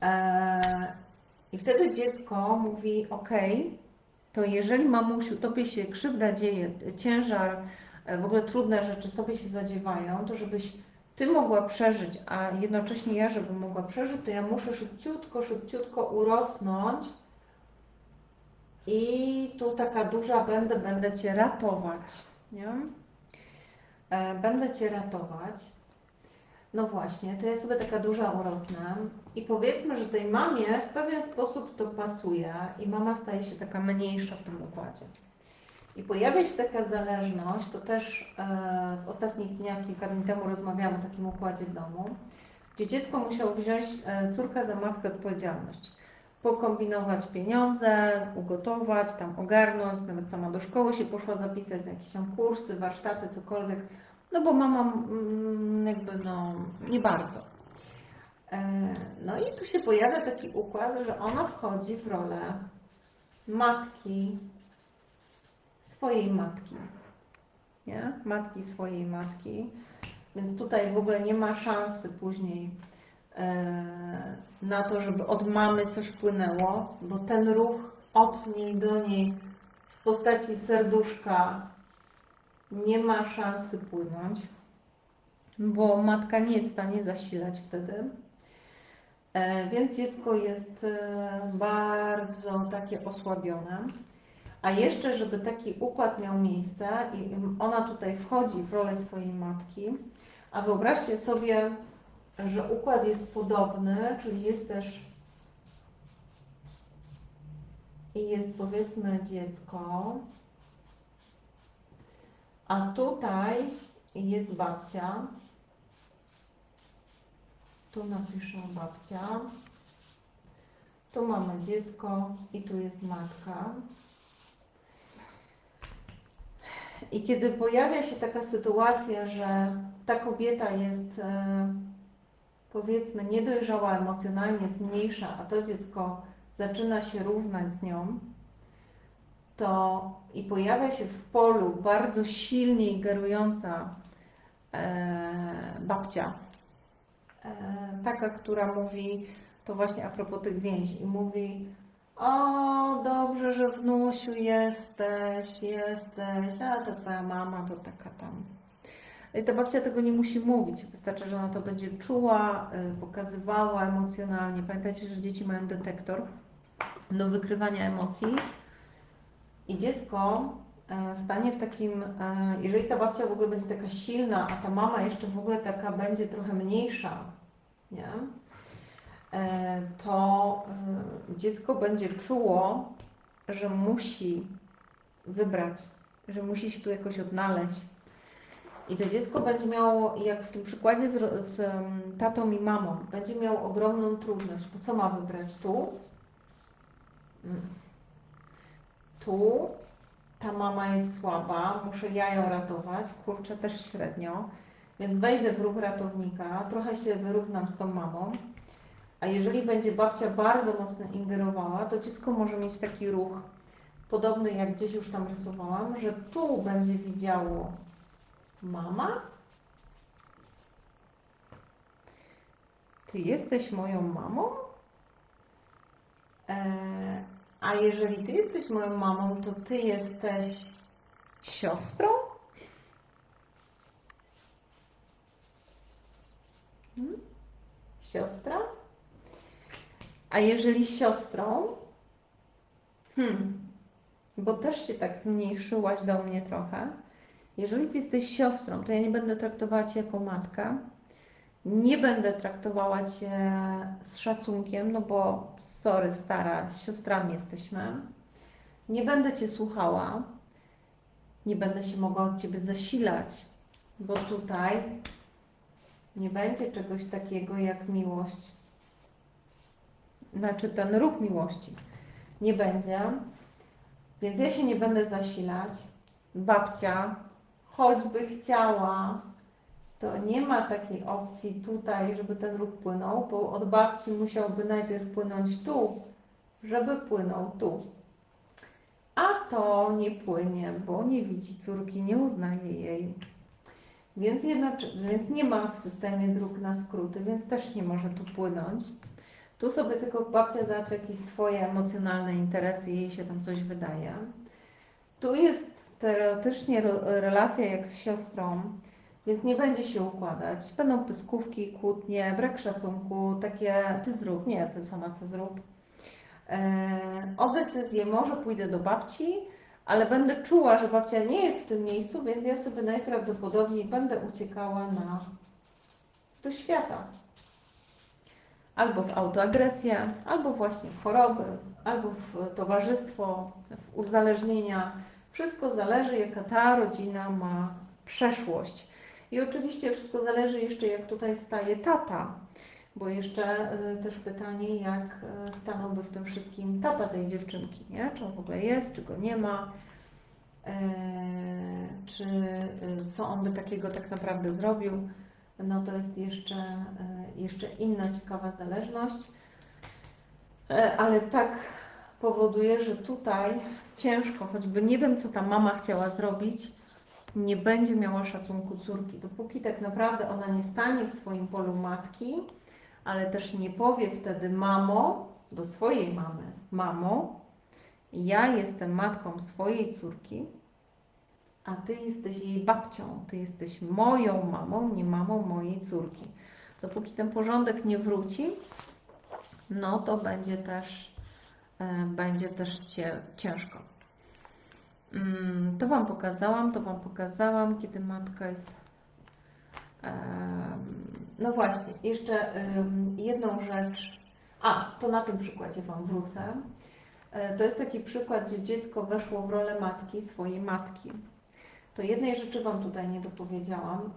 E, I wtedy dziecko mówi: OK, to jeżeli mamusiu, tobie się krzywda dzieje, ciężar, e, w ogóle trudne rzeczy tobie się zadziewają, to żebyś ty mogła przeżyć, a jednocześnie ja, żebym mogła przeżyć, to ja muszę szybciutko, szybciutko urosnąć i tu taka duża będę, będę Cię ratować, nie? E, będę Cię ratować. No właśnie, to ja sobie taka duża urosnę i powiedzmy, że tej mamie w pewien sposób to pasuje i mama staje się taka mniejsza w tym układzie. I pojawia się taka zależność, to też e, w ostatnich dniach, kilka dni temu rozmawiałam o takim układzie w domu, gdzie dziecko musiało wziąć, e, córka za matkę odpowiedzialność. Pokombinować pieniądze, ugotować, tam ogarnąć, nawet sama do szkoły się poszła zapisać na jakieś tam kursy, warsztaty, cokolwiek, no bo mama mm, jakby no nie bardzo. E, no i tu się pojawia taki układ, że ona wchodzi w rolę matki, swojej matki. Nie? Matki swojej matki. Więc tutaj w ogóle nie ma szansy później na to, żeby od mamy coś płynęło, bo ten ruch od niej do niej w postaci serduszka nie ma szansy płynąć, bo matka nie jest w stanie zasilać wtedy. E, więc dziecko jest e, bardzo takie osłabione. A jeszcze, żeby taki układ miał miejsce i ona tutaj wchodzi w rolę swojej matki, a wyobraźcie sobie, że układ jest podobny, czyli jest też i jest powiedzmy dziecko, a tutaj jest babcia. Tu napiszę babcia. Tu mamy dziecko i tu jest matka. I kiedy pojawia się taka sytuacja, że ta kobieta jest e, powiedzmy niedojrzała emocjonalnie, jest mniejsza, a to dziecko zaczyna się równać z nią, to i pojawia się w polu bardzo silnie ingerująca e, babcia, e, taka, która mówi, to właśnie a propos tych więzi, i mówi, o, dobrze, że wnusiu jesteś, jesteś, a to twoja mama to taka tam. I ta babcia tego nie musi mówić, wystarczy, że ona to będzie czuła, y, pokazywała emocjonalnie. Pamiętajcie, że dzieci mają detektor do wykrywania emocji i dziecko y, stanie w takim, y, jeżeli ta babcia w ogóle będzie taka silna, a ta mama jeszcze w ogóle taka będzie trochę mniejsza, nie? To dziecko będzie czuło, że musi wybrać, że musi się tu jakoś odnaleźć. I to dziecko będzie miało, jak w tym przykładzie z, z tatą i mamą, będzie miało ogromną trudność. Bo co ma wybrać? Tu? Mm. Tu ta mama jest słaba, muszę ja ją ratować, kurczę też średnio, więc wejdę w ruch ratownika, trochę się wyrównam z tą mamą, a jeżeli będzie babcia bardzo mocno ingerowała, to dziecko może mieć taki ruch, podobny jak gdzieś już tam rysowałam, że tu będzie widziało mama. Ty jesteś moją mamą? E, a jeżeli ty jesteś moją mamą, to ty jesteś siostrą? Hmm? Siostra? A jeżeli siostrą? Hmm, bo też się tak zmniejszyłaś do mnie trochę. Jeżeli ty jesteś siostrą, to ja nie będę traktowała cię jako matka. Nie będę traktowała cię z szacunkiem, no bo sorry, stara, z siostrami jesteśmy. Nie będę cię słuchała. Nie będę się mogła od ciebie zasilać, bo tutaj nie będzie czegoś takiego jak miłość. Znaczy ten ruch miłości. Nie będzie. Więc ja się nie będę zasilać. Babcia, choćby chciała, to nie ma takiej opcji tutaj, żeby ten ruch płynął, bo od babci musiałby najpierw płynąć tu, żeby płynął tu. A to nie płynie, bo nie widzi córki, nie uznaje jej. Więc, więc nie ma w systemie dróg na skróty, więc też nie może tu płynąć. Tu sobie tylko babcia załatwia jakieś swoje emocjonalne interesy, jej się tam coś wydaje. Tu jest teoretycznie relacja jak z siostrą, więc nie będzie się układać. Będą pyskówki, kłótnie, brak szacunku, takie ty zrób, nie, ty sama co zrób. E, o decyzję może pójdę do babci, ale będę czuła, że babcia nie jest w tym miejscu, więc ja sobie najprawdopodobniej będę uciekała na do świata albo w autoagresję, albo właśnie w choroby, albo w towarzystwo, w uzależnienia. Wszystko zależy, jaka ta rodzina ma przeszłość. I oczywiście wszystko zależy jeszcze, jak tutaj staje tata, bo jeszcze y, też pytanie, jak y, stanąłby w tym wszystkim tata tej dziewczynki, nie? Czy on w ogóle jest, czy go nie ma, y, czy co on by takiego tak naprawdę zrobił no to jest jeszcze, jeszcze inna ciekawa zależność. Ale tak powoduje, że tutaj ciężko, choćby nie wiem, co ta mama chciała zrobić, nie będzie miała szacunku córki. Dopóki tak naprawdę ona nie stanie w swoim polu matki, ale też nie powie wtedy mamo do swojej mamy, mamo, ja jestem matką swojej córki, a ty jesteś jej babcią, ty jesteś moją mamą, nie mamą mojej córki. Dopóki ten porządek nie wróci, no to będzie też, będzie też ciężko. Mm, to Wam pokazałam, to Wam pokazałam, kiedy matka jest. No właśnie, jeszcze jedną rzecz. A, to na tym przykładzie Wam wrócę. E, to jest taki przykład, gdzie dziecko weszło w rolę matki, swojej matki to jednej rzeczy Wam tutaj nie dopowiedziałam,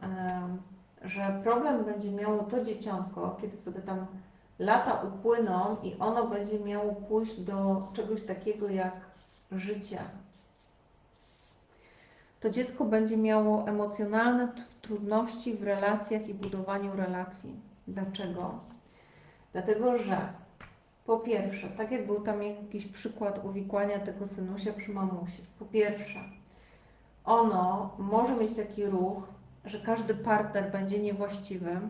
że problem będzie miało to dzieciątko, kiedy sobie tam lata upłyną i ono będzie miało pójść do czegoś takiego jak życie. To dziecko będzie miało emocjonalne trudności w relacjach i budowaniu relacji. Dlaczego? Dlatego, że po pierwsze, tak jak był tam jakiś przykład uwikłania tego synusia przy mamusie. Po pierwsze, ono może mieć taki ruch, że każdy partner będzie niewłaściwy,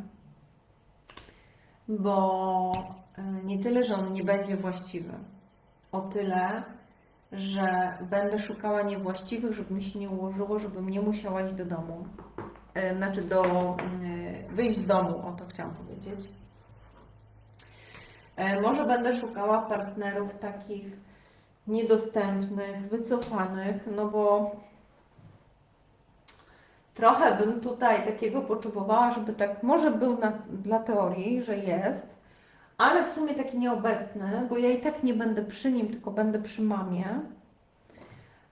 bo e, nie tyle, że on nie będzie właściwy, o tyle, że będę szukała niewłaściwych, żeby mi się nie ułożyło, żebym nie musiała iść do domu. E, znaczy do, mm, wyjść z domu, o to chciałam powiedzieć. Może będę szukała partnerów takich niedostępnych, wycofanych, no bo trochę bym tutaj takiego potrzebowała, żeby tak, może był na, dla teorii, że jest, ale w sumie taki nieobecny, bo ja i tak nie będę przy nim, tylko będę przy mamie.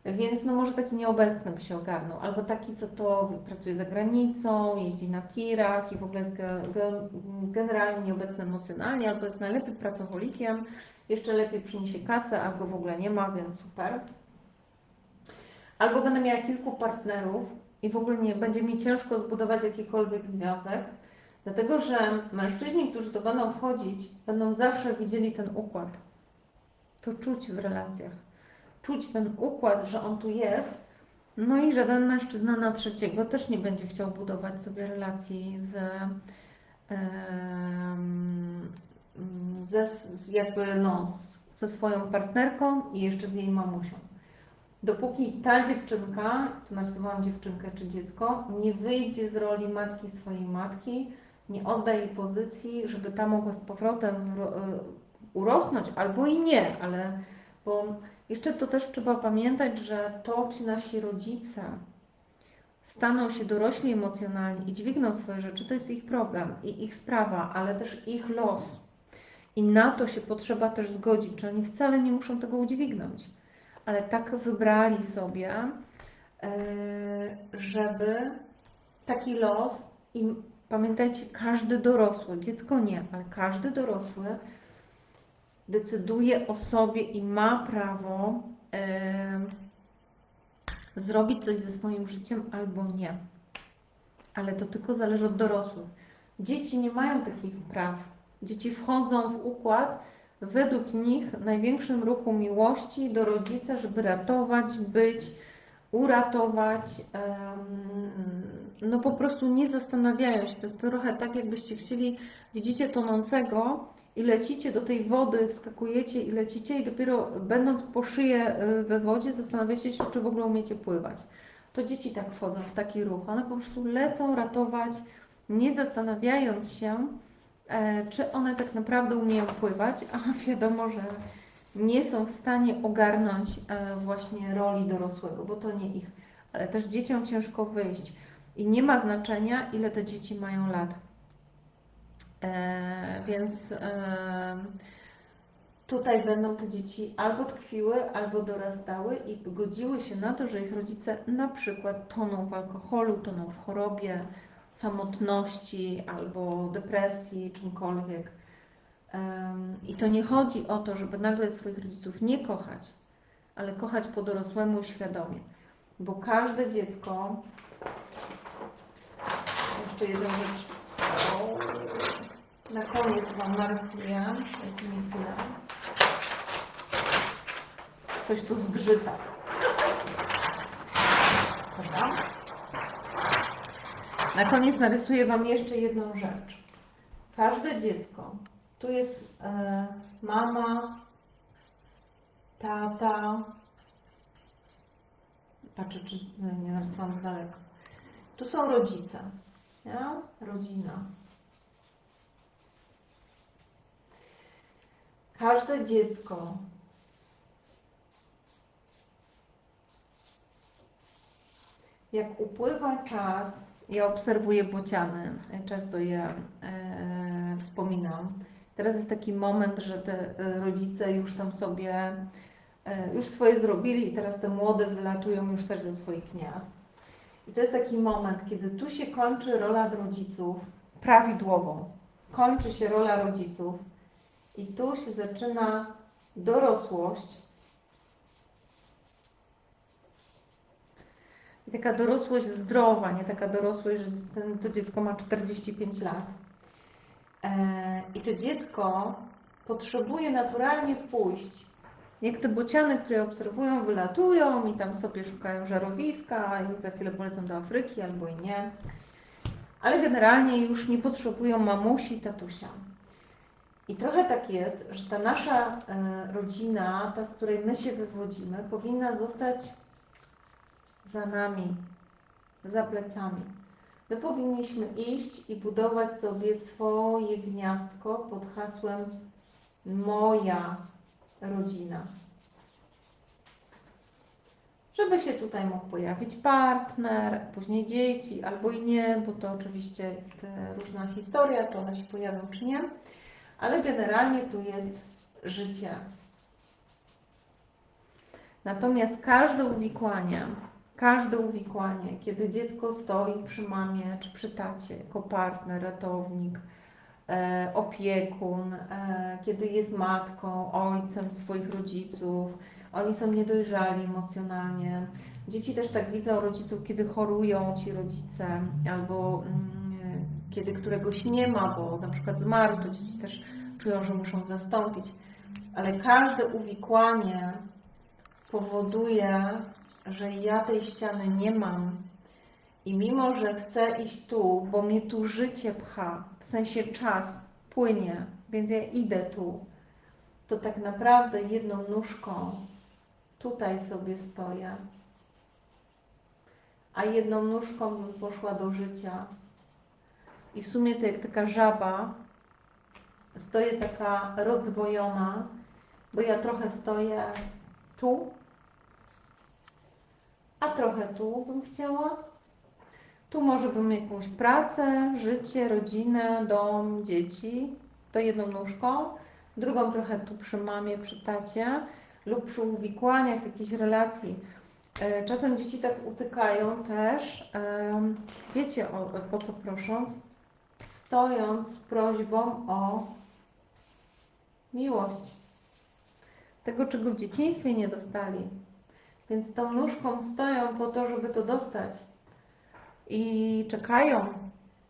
Więc no może taki nieobecny by się ogarnął, albo taki, co to pracuje za granicą, jeździ na tirach i w ogóle jest ge, ge, generalnie nieobecny emocjonalnie, albo jest najlepiej pracocholikiem, jeszcze lepiej przyniesie kasę, albo w ogóle nie ma, więc super. Albo będę miała kilku partnerów, i w ogóle nie będzie mi ciężko zbudować jakikolwiek związek, dlatego że mężczyźni, którzy to będą wchodzić, będą zawsze widzieli ten układ. To czuć w relacjach. Czuć ten układ, że on tu jest, no i żaden mężczyzna na trzeciego też nie będzie chciał budować sobie relacji z, ze, jakby no, ze swoją partnerką i jeszcze z jej mamusią. Dopóki ta dziewczynka, tu narysowałam dziewczynkę czy dziecko, nie wyjdzie z roli matki swojej matki, nie odda jej pozycji, żeby ta mogła z powrotem urosnąć, albo i nie, ale bo jeszcze to też trzeba pamiętać, że to, czy nasi rodzice staną się dorośli emocjonalni i dźwigną swoje rzeczy, to jest ich problem i ich sprawa, ale też ich los. I na to się potrzeba też zgodzić, czy oni wcale nie muszą tego udźwignąć, ale tak wybrali sobie, e, żeby taki los i pamiętajcie, każdy dorosły, dziecko nie, ale każdy dorosły decyduje o sobie i ma prawo zrobić coś ze swoim życiem albo nie. Ale to tylko zależy od dorosłych. Dzieci nie mają takich praw. Dzieci wchodzą w układ według nich największym ruchu miłości do rodzica, żeby ratować, być, uratować. No po prostu nie zastanawiają się. To jest trochę tak, jakbyście chcieli, widzicie tonącego i lecicie do tej wody, wskakujecie i lecicie i dopiero będąc po szyję y, we wodzie zastanawiacie się, czy w ogóle umiecie pływać. To dzieci tak wchodzą w taki ruch. One po prostu lecą ratować, nie zastanawiając się, e, czy one tak naprawdę umieją pływać, a wiadomo, że nie są w stanie ogarnąć e, właśnie roli dorosłego, bo to nie ich. Ale też dzieciom ciężko wyjść. I nie ma znaczenia, ile te dzieci mają lat. E, więc e, tutaj będą te dzieci albo tkwiły, albo dorastały i godziły się na to, że ich rodzice na przykład toną w alkoholu, toną w chorobie, samotności albo depresji, czymkolwiek. I to nie chodzi o to, żeby nagle swoich rodziców nie kochać, ale kochać po dorosłemu świadomie. Bo każde dziecko, jeszcze jedna rzecz, na koniec Wam narysuję. Dajcie mi chwilę. Coś tu zgrzyta. Dobra. Na koniec narysuję Wam jeszcze jedną rzecz. Każde dziecko, tu jest e, mama, tata, patrzę, czy nie narysowałam z daleka. Tu są rodzice, ja? rodzina. Każde dziecko jak upływa czas, ja obserwuję bociany, często je e, wspominam. Teraz jest taki moment, że te e, rodzice już tam sobie, e, już swoje zrobili i teraz te młode wylatują już też ze swoich gniazd. I to jest taki moment, kiedy tu się kończy rola rodziców prawidłową. Kończy się rola rodziców i tu się zaczyna dorosłość. Taka dorosłość zdrowa, nie taka dorosłość, że ten, to dziecko ma 45 lat. E, I to dziecko potrzebuje naturalnie pójść. Jak te bociany, które obserwują, wylatują i tam sobie szukają żarowiska i za chwilę polecą do Afryki albo i nie. Ale generalnie już nie potrzebują mamusi i tatusia. I trochę tak jest, że ta nasza e, rodzina, ta, z której my się wywodzimy, powinna zostać za nami, za plecami. My powinniśmy iść i budować sobie swoje gniazdko pod hasłem moja rodzina. Żeby się tutaj mógł pojawić partner, później dzieci, albo i nie, bo to oczywiście jest e, różna historia, czy one się pojawią, czy nie ale generalnie tu jest życie. Natomiast każde uwikłanie, każde uwikłanie, kiedy dziecko stoi przy mamie czy przy tacie jako partner, ratownik, e, opiekun, e, kiedy jest matką, ojcem swoich rodziców, oni są niedojrzali emocjonalnie. Dzieci też tak widzą rodziców, kiedy chorują ci rodzice, albo mm, kiedy któregoś nie ma, bo na przykład zmarł, to dzieci też czują, że muszą zastąpić. Ale każde uwikłanie powoduje, że ja tej ściany nie mam. I mimo, że chcę iść tu, bo mnie tu życie pcha, w sensie czas płynie, więc ja idę tu, to tak naprawdę jedną nóżką tutaj sobie stoję, a jedną nóżką bym poszła do życia. I w sumie to jak taka żaba, stoję taka rozdwojona, bo ja trochę stoję tu, a trochę tu bym chciała. Tu może bym jakąś pracę, życie, rodzinę, dom, dzieci, to jedną nóżką, drugą trochę tu przy mamie, przy tacie lub przy uwikłaniach jakiejś relacji. E, czasem dzieci tak utykają też, wiecie o, po co prosząc, stojąc z prośbą o miłość. Tego, czego w dzieciństwie nie dostali. Więc tą nóżką stoją po to, żeby to dostać. I czekają.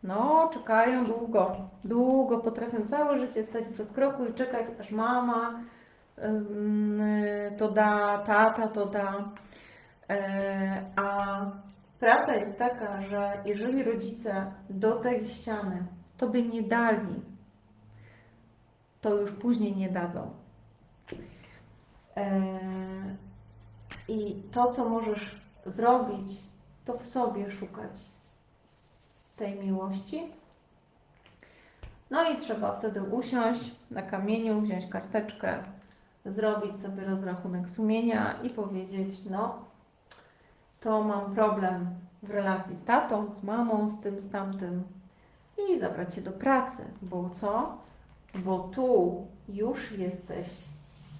No, czekają długo. Długo potrafią całe życie stać w rozkroku i czekać, aż mama to da, tata to da. E, a prawda jest taka, że jeżeli rodzice do tej ściany to by nie dali, to już później nie dadzą. I to, co możesz zrobić, to w sobie szukać tej miłości. No i trzeba wtedy usiąść na kamieniu, wziąć karteczkę, zrobić sobie rozrachunek sumienia i powiedzieć, no, to mam problem w relacji z tatą, z mamą, z tym, z tamtym i zabrać się do pracy, bo co? Bo tu już jesteś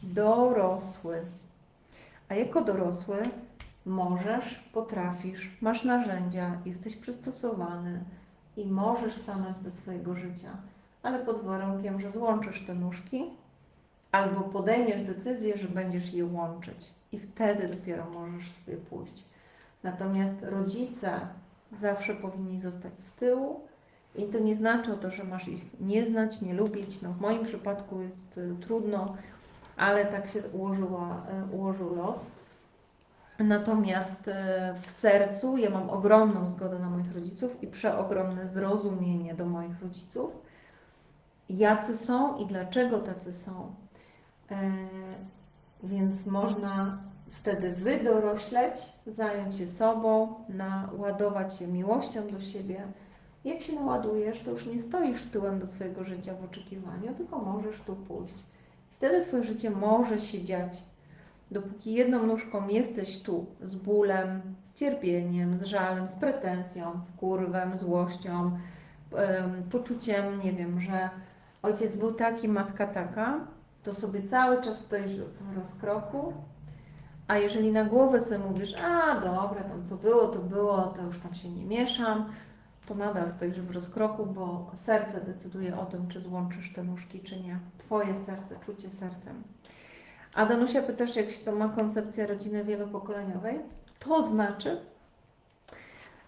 dorosły. A jako dorosły możesz, potrafisz, masz narzędzia, jesteś przystosowany i możesz stanąć do swojego życia, ale pod warunkiem, że złączysz te nóżki albo podejmiesz decyzję, że będziesz je łączyć i wtedy dopiero możesz sobie pójść. Natomiast rodzice zawsze powinni zostać z tyłu i to nie znaczy to, że masz ich nie znać, nie lubić. No w moim przypadku jest y, trudno, ale tak się ułożyła, y, ułożył los. Natomiast y, w sercu ja mam ogromną zgodę na moich rodziców i przeogromne zrozumienie do moich rodziców, jacy są i dlaczego tacy są. E, więc można wtedy wydorośleć, zająć się sobą, naładować się miłością do siebie. Jak się naładujesz, to już nie stoisz tyłem do swojego życia w oczekiwaniu, tylko możesz tu pójść. Wtedy Twoje życie może się dziać. Dopóki jedną nóżką jesteś tu z bólem, z cierpieniem, z żalem, z pretensją, kurwem, złością, poczuciem, nie wiem, że ojciec był taki, matka taka, to sobie cały czas stoisz w rozkroku, a jeżeli na głowę sobie mówisz, a dobra, tam co było, to było, to już tam się nie mieszam, to nadal stoisz w rozkroku, bo serce decyduje o tym, czy złączysz te nóżki, czy nie. Twoje serce, czucie sercem. A Danusia pytasz, jak się to ma koncepcja rodziny wielopokoleniowej? To znaczy,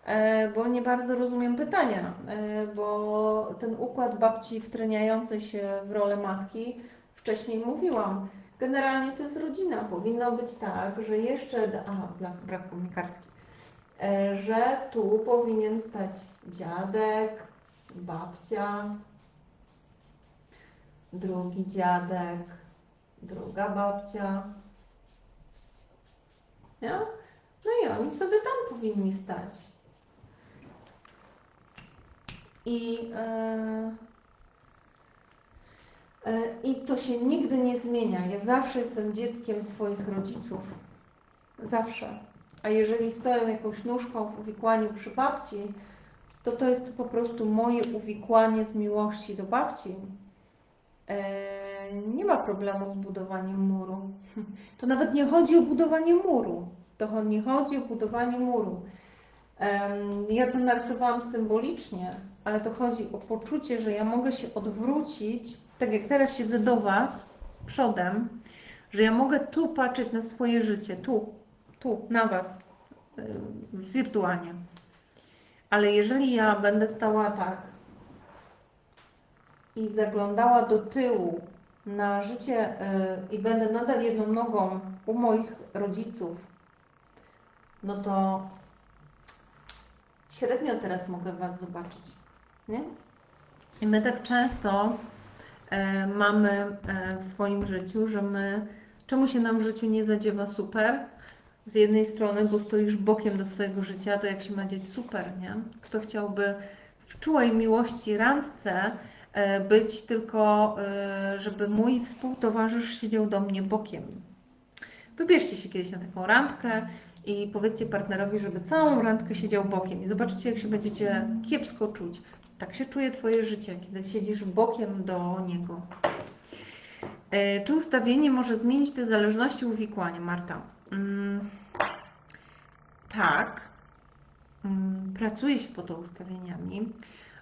e, bo nie bardzo rozumiem pytania, e, bo ten układ babci wtreniającej się w rolę matki wcześniej mówiłam. Generalnie to jest rodzina. Powinno być tak, że jeszcze. A, brakło mi kartki. E, że tu powinien stać dziadek, babcia, drugi dziadek, druga babcia. Nie? No i oni sobie tam powinni stać. I. Yy, E, I to się nigdy nie zmienia. Ja zawsze jestem dzieckiem swoich rodziców. Zawsze. A jeżeli stoję jakąś nóżką w uwikłaniu przy babci, to to jest po prostu moje uwikłanie z miłości do babci. E, nie ma problemu z budowaniem muru. [laughs] To nawet nie chodzi o budowanie muru. To nie chodzi o budowanie muru. Ja to narysowałam symbolicznie, ale to chodzi o poczucie, że ja mogę się odwrócić tak jak teraz siedzę do Was przodem, że ja mogę tu patrzeć na swoje życie, tu, tu, na Was, yy, wirtualnie. Ale jeżeli ja będę stała tak i zaglądała do tyłu na życie yy, i będę nadal jedną nogą u moich rodziców, no to średnio teraz mogę Was zobaczyć. Nie? I my tak często E, mamy w swoim życiu, że my Czemu się nam w życiu nie zadziewa super? Z jednej strony, bo stoisz bokiem do swojego życia, to jak się ma dzieć super, nie? Kto chciałby w czułej miłości randce e, być tylko, e, żeby mój współtowarzysz siedział do mnie bokiem. Wybierzcie się kiedyś na taką randkę i powiedzcie partnerowi, żeby całą randkę siedział bokiem i zobaczycie, jak się będziecie kiepsko czuć. Tak się czuje Twoje życie, kiedy siedzisz bokiem do niego. E, czy ustawienie może zmienić te zależności uwikłania, Marta? Mm, tak. Mm, pracuje się po to ustawieniami.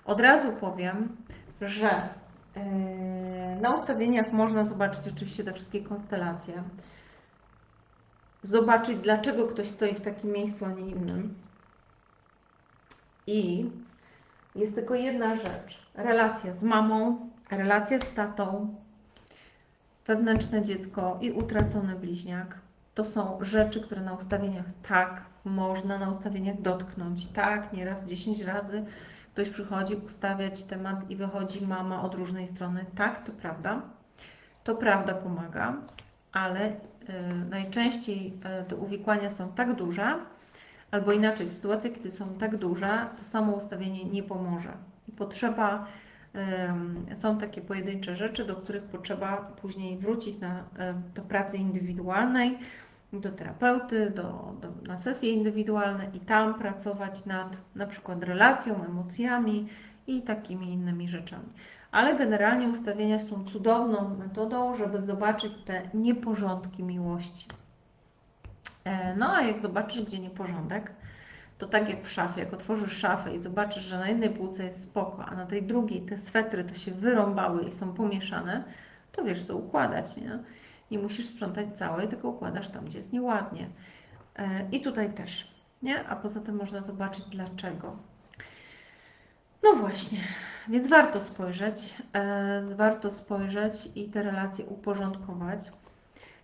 Od razu powiem, że yy, na ustawieniach można zobaczyć oczywiście te wszystkie konstelacje. Zobaczyć, dlaczego ktoś stoi w takim miejscu, a nie innym. I jest tylko jedna rzecz. Relacja z mamą, relacja z tatą, wewnętrzne dziecko i utracony bliźniak. To są rzeczy, które na ustawieniach tak można na ustawieniach dotknąć. Tak, nieraz 10 razy ktoś przychodzi ustawiać temat i wychodzi mama od różnej strony. Tak, to prawda. To prawda pomaga, ale y, najczęściej y, te uwikłania są tak duże, albo inaczej, sytuacje, kiedy są tak duże, to samo ustawienie nie pomoże. Potrzeba są takie pojedyncze rzeczy, do których potrzeba później wrócić na, do pracy indywidualnej, do terapeuty, do, do, na sesje indywidualne i tam pracować nad na przykład relacją, emocjami i takimi innymi rzeczami. Ale generalnie ustawienia są cudowną metodą, żeby zobaczyć te nieporządki miłości. E, no a jak zobaczysz, gdzie nieporządek, to tak jak w szafie, jak otworzysz szafę i zobaczysz, że na jednej półce jest spoko, a na tej drugiej te swetry to się wyrąbały i są pomieszane, to wiesz co układać, nie? Nie musisz sprzątać całej, tylko układasz tam, gdzie jest nieładnie. E, I tutaj też, nie? A poza tym można zobaczyć dlaczego. No właśnie, więc warto spojrzeć, e, warto spojrzeć i te relacje uporządkować.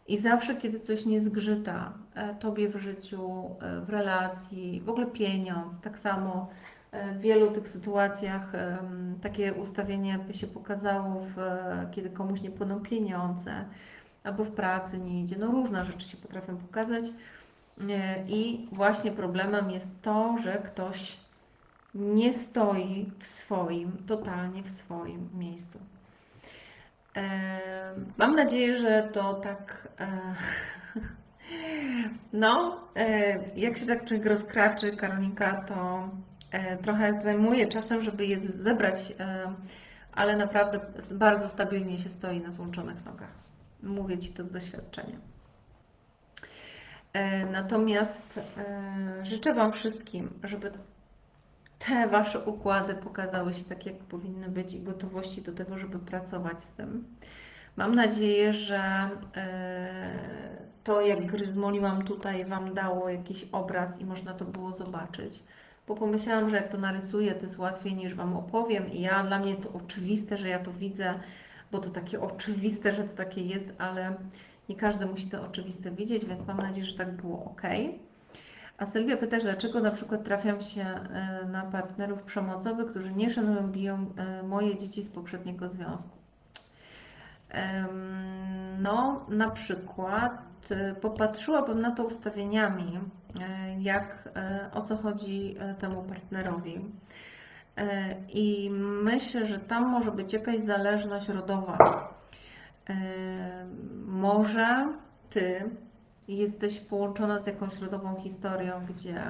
I zawsze, kiedy coś nie zgrzyta e, Tobie w życiu, w relacji, w ogóle pieniądz, tak samo w wielu tych sytuacjach takie ustawienie by się pokazało, w, kiedy komuś nie płyną pieniądze, albo w pracy nie idzie. No różne rzeczy się potrafią pokazać. I właśnie problemem jest to, że ktoś nie stoi w swoim, totalnie w swoim miejscu. Mam nadzieję, że to tak. E, [laughs] no, e, jak się tak człowiek rozkraczy, Karolinka, to e, trochę zajmuje czasem, żeby je zebrać, ale naprawdę bardzo stabilnie się stoi na złączonych nogach. Mówię Ci to z doświadczenia. Natomiast życzę Wam wszystkim, żeby te Wasze układy pokazały się tak, jak powinny być i gotowości do tego, żeby pracować z tym. Mam nadzieję, że e, to, jak gryzmoliłam tutaj, Wam dało jakiś obraz i można to było zobaczyć. Bo pomyślałam, że jak to narysuję, to jest łatwiej niż Wam opowiem i ja, dla mnie jest to oczywiste, że ja to widzę, bo to takie oczywiste, że to takie jest, ale nie każdy musi to oczywiste widzieć, więc mam nadzieję, że tak było ok. A Sylwia pyta, dlaczego na przykład trafiam się e, na partnerów przemocowych, którzy nie szanują, biją e, moje dzieci z poprzedniego związku. No, na przykład e, popatrzyłabym na to ustawieniami, jak o co chodzi temu partnerowi. I myślę, że tam może być jakaś zależność rodowa. Może ty jesteś połączona z jakąś rodową historią, gdzie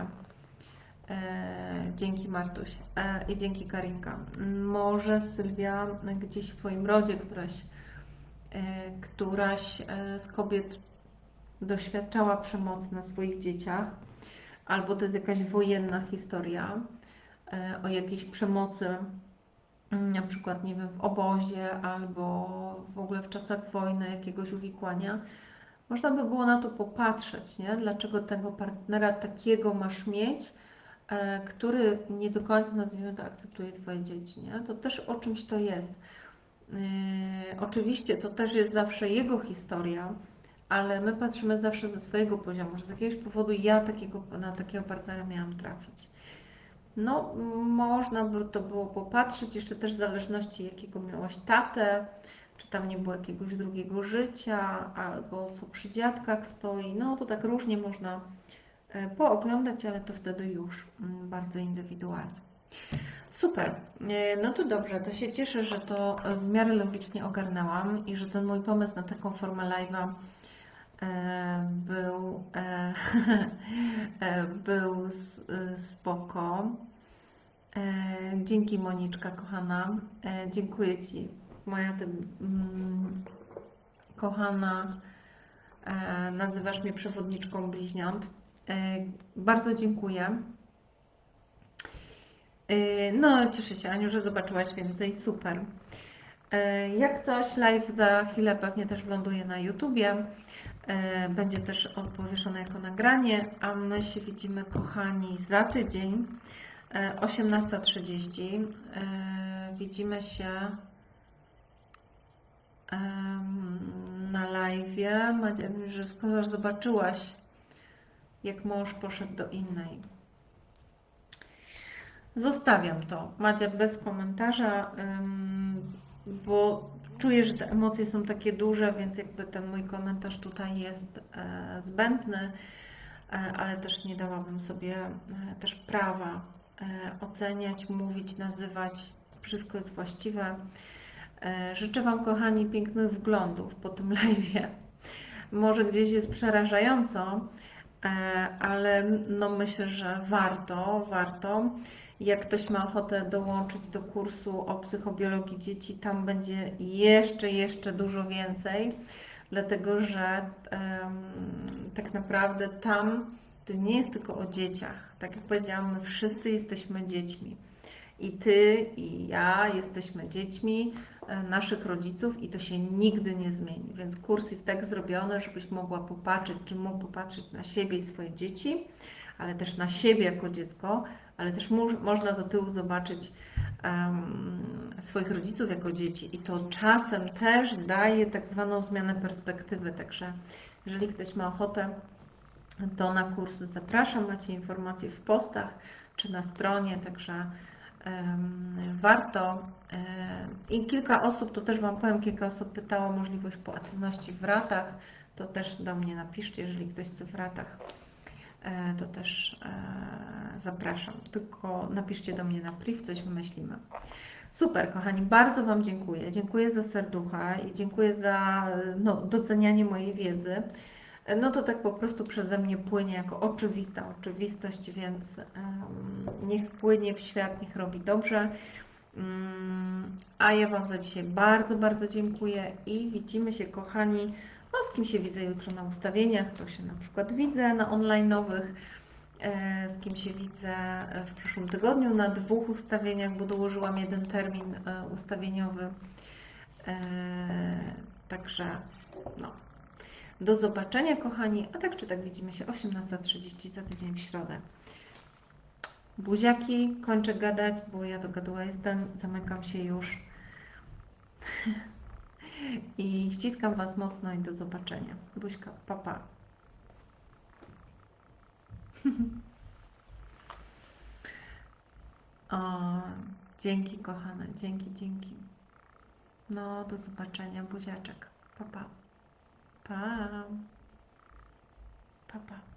e, dzięki Martuś e, i dzięki Karinka, może Sylwia gdzieś w Twoim rodzie któraś, e, któraś e, z kobiet doświadczała przemocy na swoich dzieciach, albo to jest jakaś wojenna historia e, o jakiejś przemocy, na przykład, nie wiem, w obozie, albo w ogóle w czasach wojny, jakiegoś uwikłania można by było na to popatrzeć, nie? dlaczego tego partnera takiego masz mieć, e, który nie do końca, nazwijmy to, akceptuje Twoje dzieci. Nie? To też o czymś to jest. Yy, oczywiście to też jest zawsze jego historia, ale my patrzymy zawsze ze swojego poziomu, że z jakiegoś powodu ja takiego, na takiego partnera miałam trafić. No, można by to było popatrzeć, jeszcze też w zależności jakiego miałaś tatę, czy tam nie było jakiegoś drugiego życia, albo co przy dziadkach stoi. No to tak różnie można e, pooglądać, ale to wtedy już mm, bardzo indywidualnie. Super. E, no to dobrze, to się cieszę, że to w miarę logicznie ogarnęłam i że ten mój pomysł na taką formę live'a e, był, [laughs] był spoko. Dzięki Moniczka, kochana. Dziękuję Ci moja ty, mm, kochana, e, nazywasz mnie przewodniczką bliźniąt. E, bardzo dziękuję. E, no, cieszę się, Aniu, że zobaczyłaś więcej. Super. E, jak coś, live za chwilę pewnie też wląduje na YouTubie. E, będzie też powieszone jako nagranie, a my się widzimy, kochani, za tydzień. 18.30. E, widzimy się na live. Że skoro zobaczyłaś, jak mąż poszedł do innej. Zostawiam to, Madzia, bez komentarza, bo czuję, że te emocje są takie duże, więc jakby ten mój komentarz tutaj jest e, zbędny, e, ale też nie dałabym sobie e, też prawa oceniać, mówić, nazywać. Wszystko jest właściwe. E, życzę Wam, kochani, pięknych wglądów po tym [laughs] live. Może gdzieś jest przerażająco, e, ale no myślę, że warto, warto. Jak ktoś ma ochotę dołączyć do kursu o psychobiologii dzieci, tam będzie jeszcze, jeszcze dużo więcej, dlatego że um, tak naprawdę tam to nie jest tylko o dzieciach. Tak jak powiedziałam, my wszyscy jesteśmy dziećmi. I ty, i ja jesteśmy dziećmi e, naszych rodziców i to się nigdy nie zmieni. Więc kurs jest tak zrobiony, żebyś mogła popatrzeć, czy mógł popatrzeć na siebie i swoje dzieci, ale też na siebie jako dziecko, ale też można do tyłu zobaczyć um, swoich rodziców jako dzieci i to czasem też daje tak zwaną zmianę perspektywy. Także jeżeli ktoś ma ochotę, to na kursy zapraszam. Macie informacje w postach czy na stronie, także warto. I kilka osób, to też Wam powiem, kilka osób pytało o możliwość płatności w ratach. To też do mnie napiszcie, jeżeli ktoś chce w ratach, e, to też e, zapraszam. Tylko napiszcie do mnie na priv, coś wymyślimy. Super, kochani, bardzo Wam dziękuję. Dziękuję za serducha i dziękuję za no, docenianie mojej wiedzy no to tak po prostu przeze mnie płynie jako oczywista oczywistość, więc niech płynie w świat, niech robi dobrze. Mm, a ja Wam za dzisiaj bardzo, bardzo dziękuję i widzimy się, kochani. No, z kim się widzę jutro na ustawieniach, to się na przykład widzę na online'owych, e, z kim się widzę w przyszłym tygodniu na dwóch ustawieniach, bo dołożyłam jeden termin e, ustawieniowy. E, także, no. Do zobaczenia, kochani. A tak czy tak widzimy się 18.30 za tydzień w środę. Buziaki, kończę gadać, bo ja do gaduła jestem. Zamykam się już. [laughs] I ściskam Was mocno i do zobaczenia. Buźka, papa. [laughs] o, dzięki kochane, dzięki, dzięki. No, do zobaczenia, buziaczek. Papa. Pa. Pa, pa.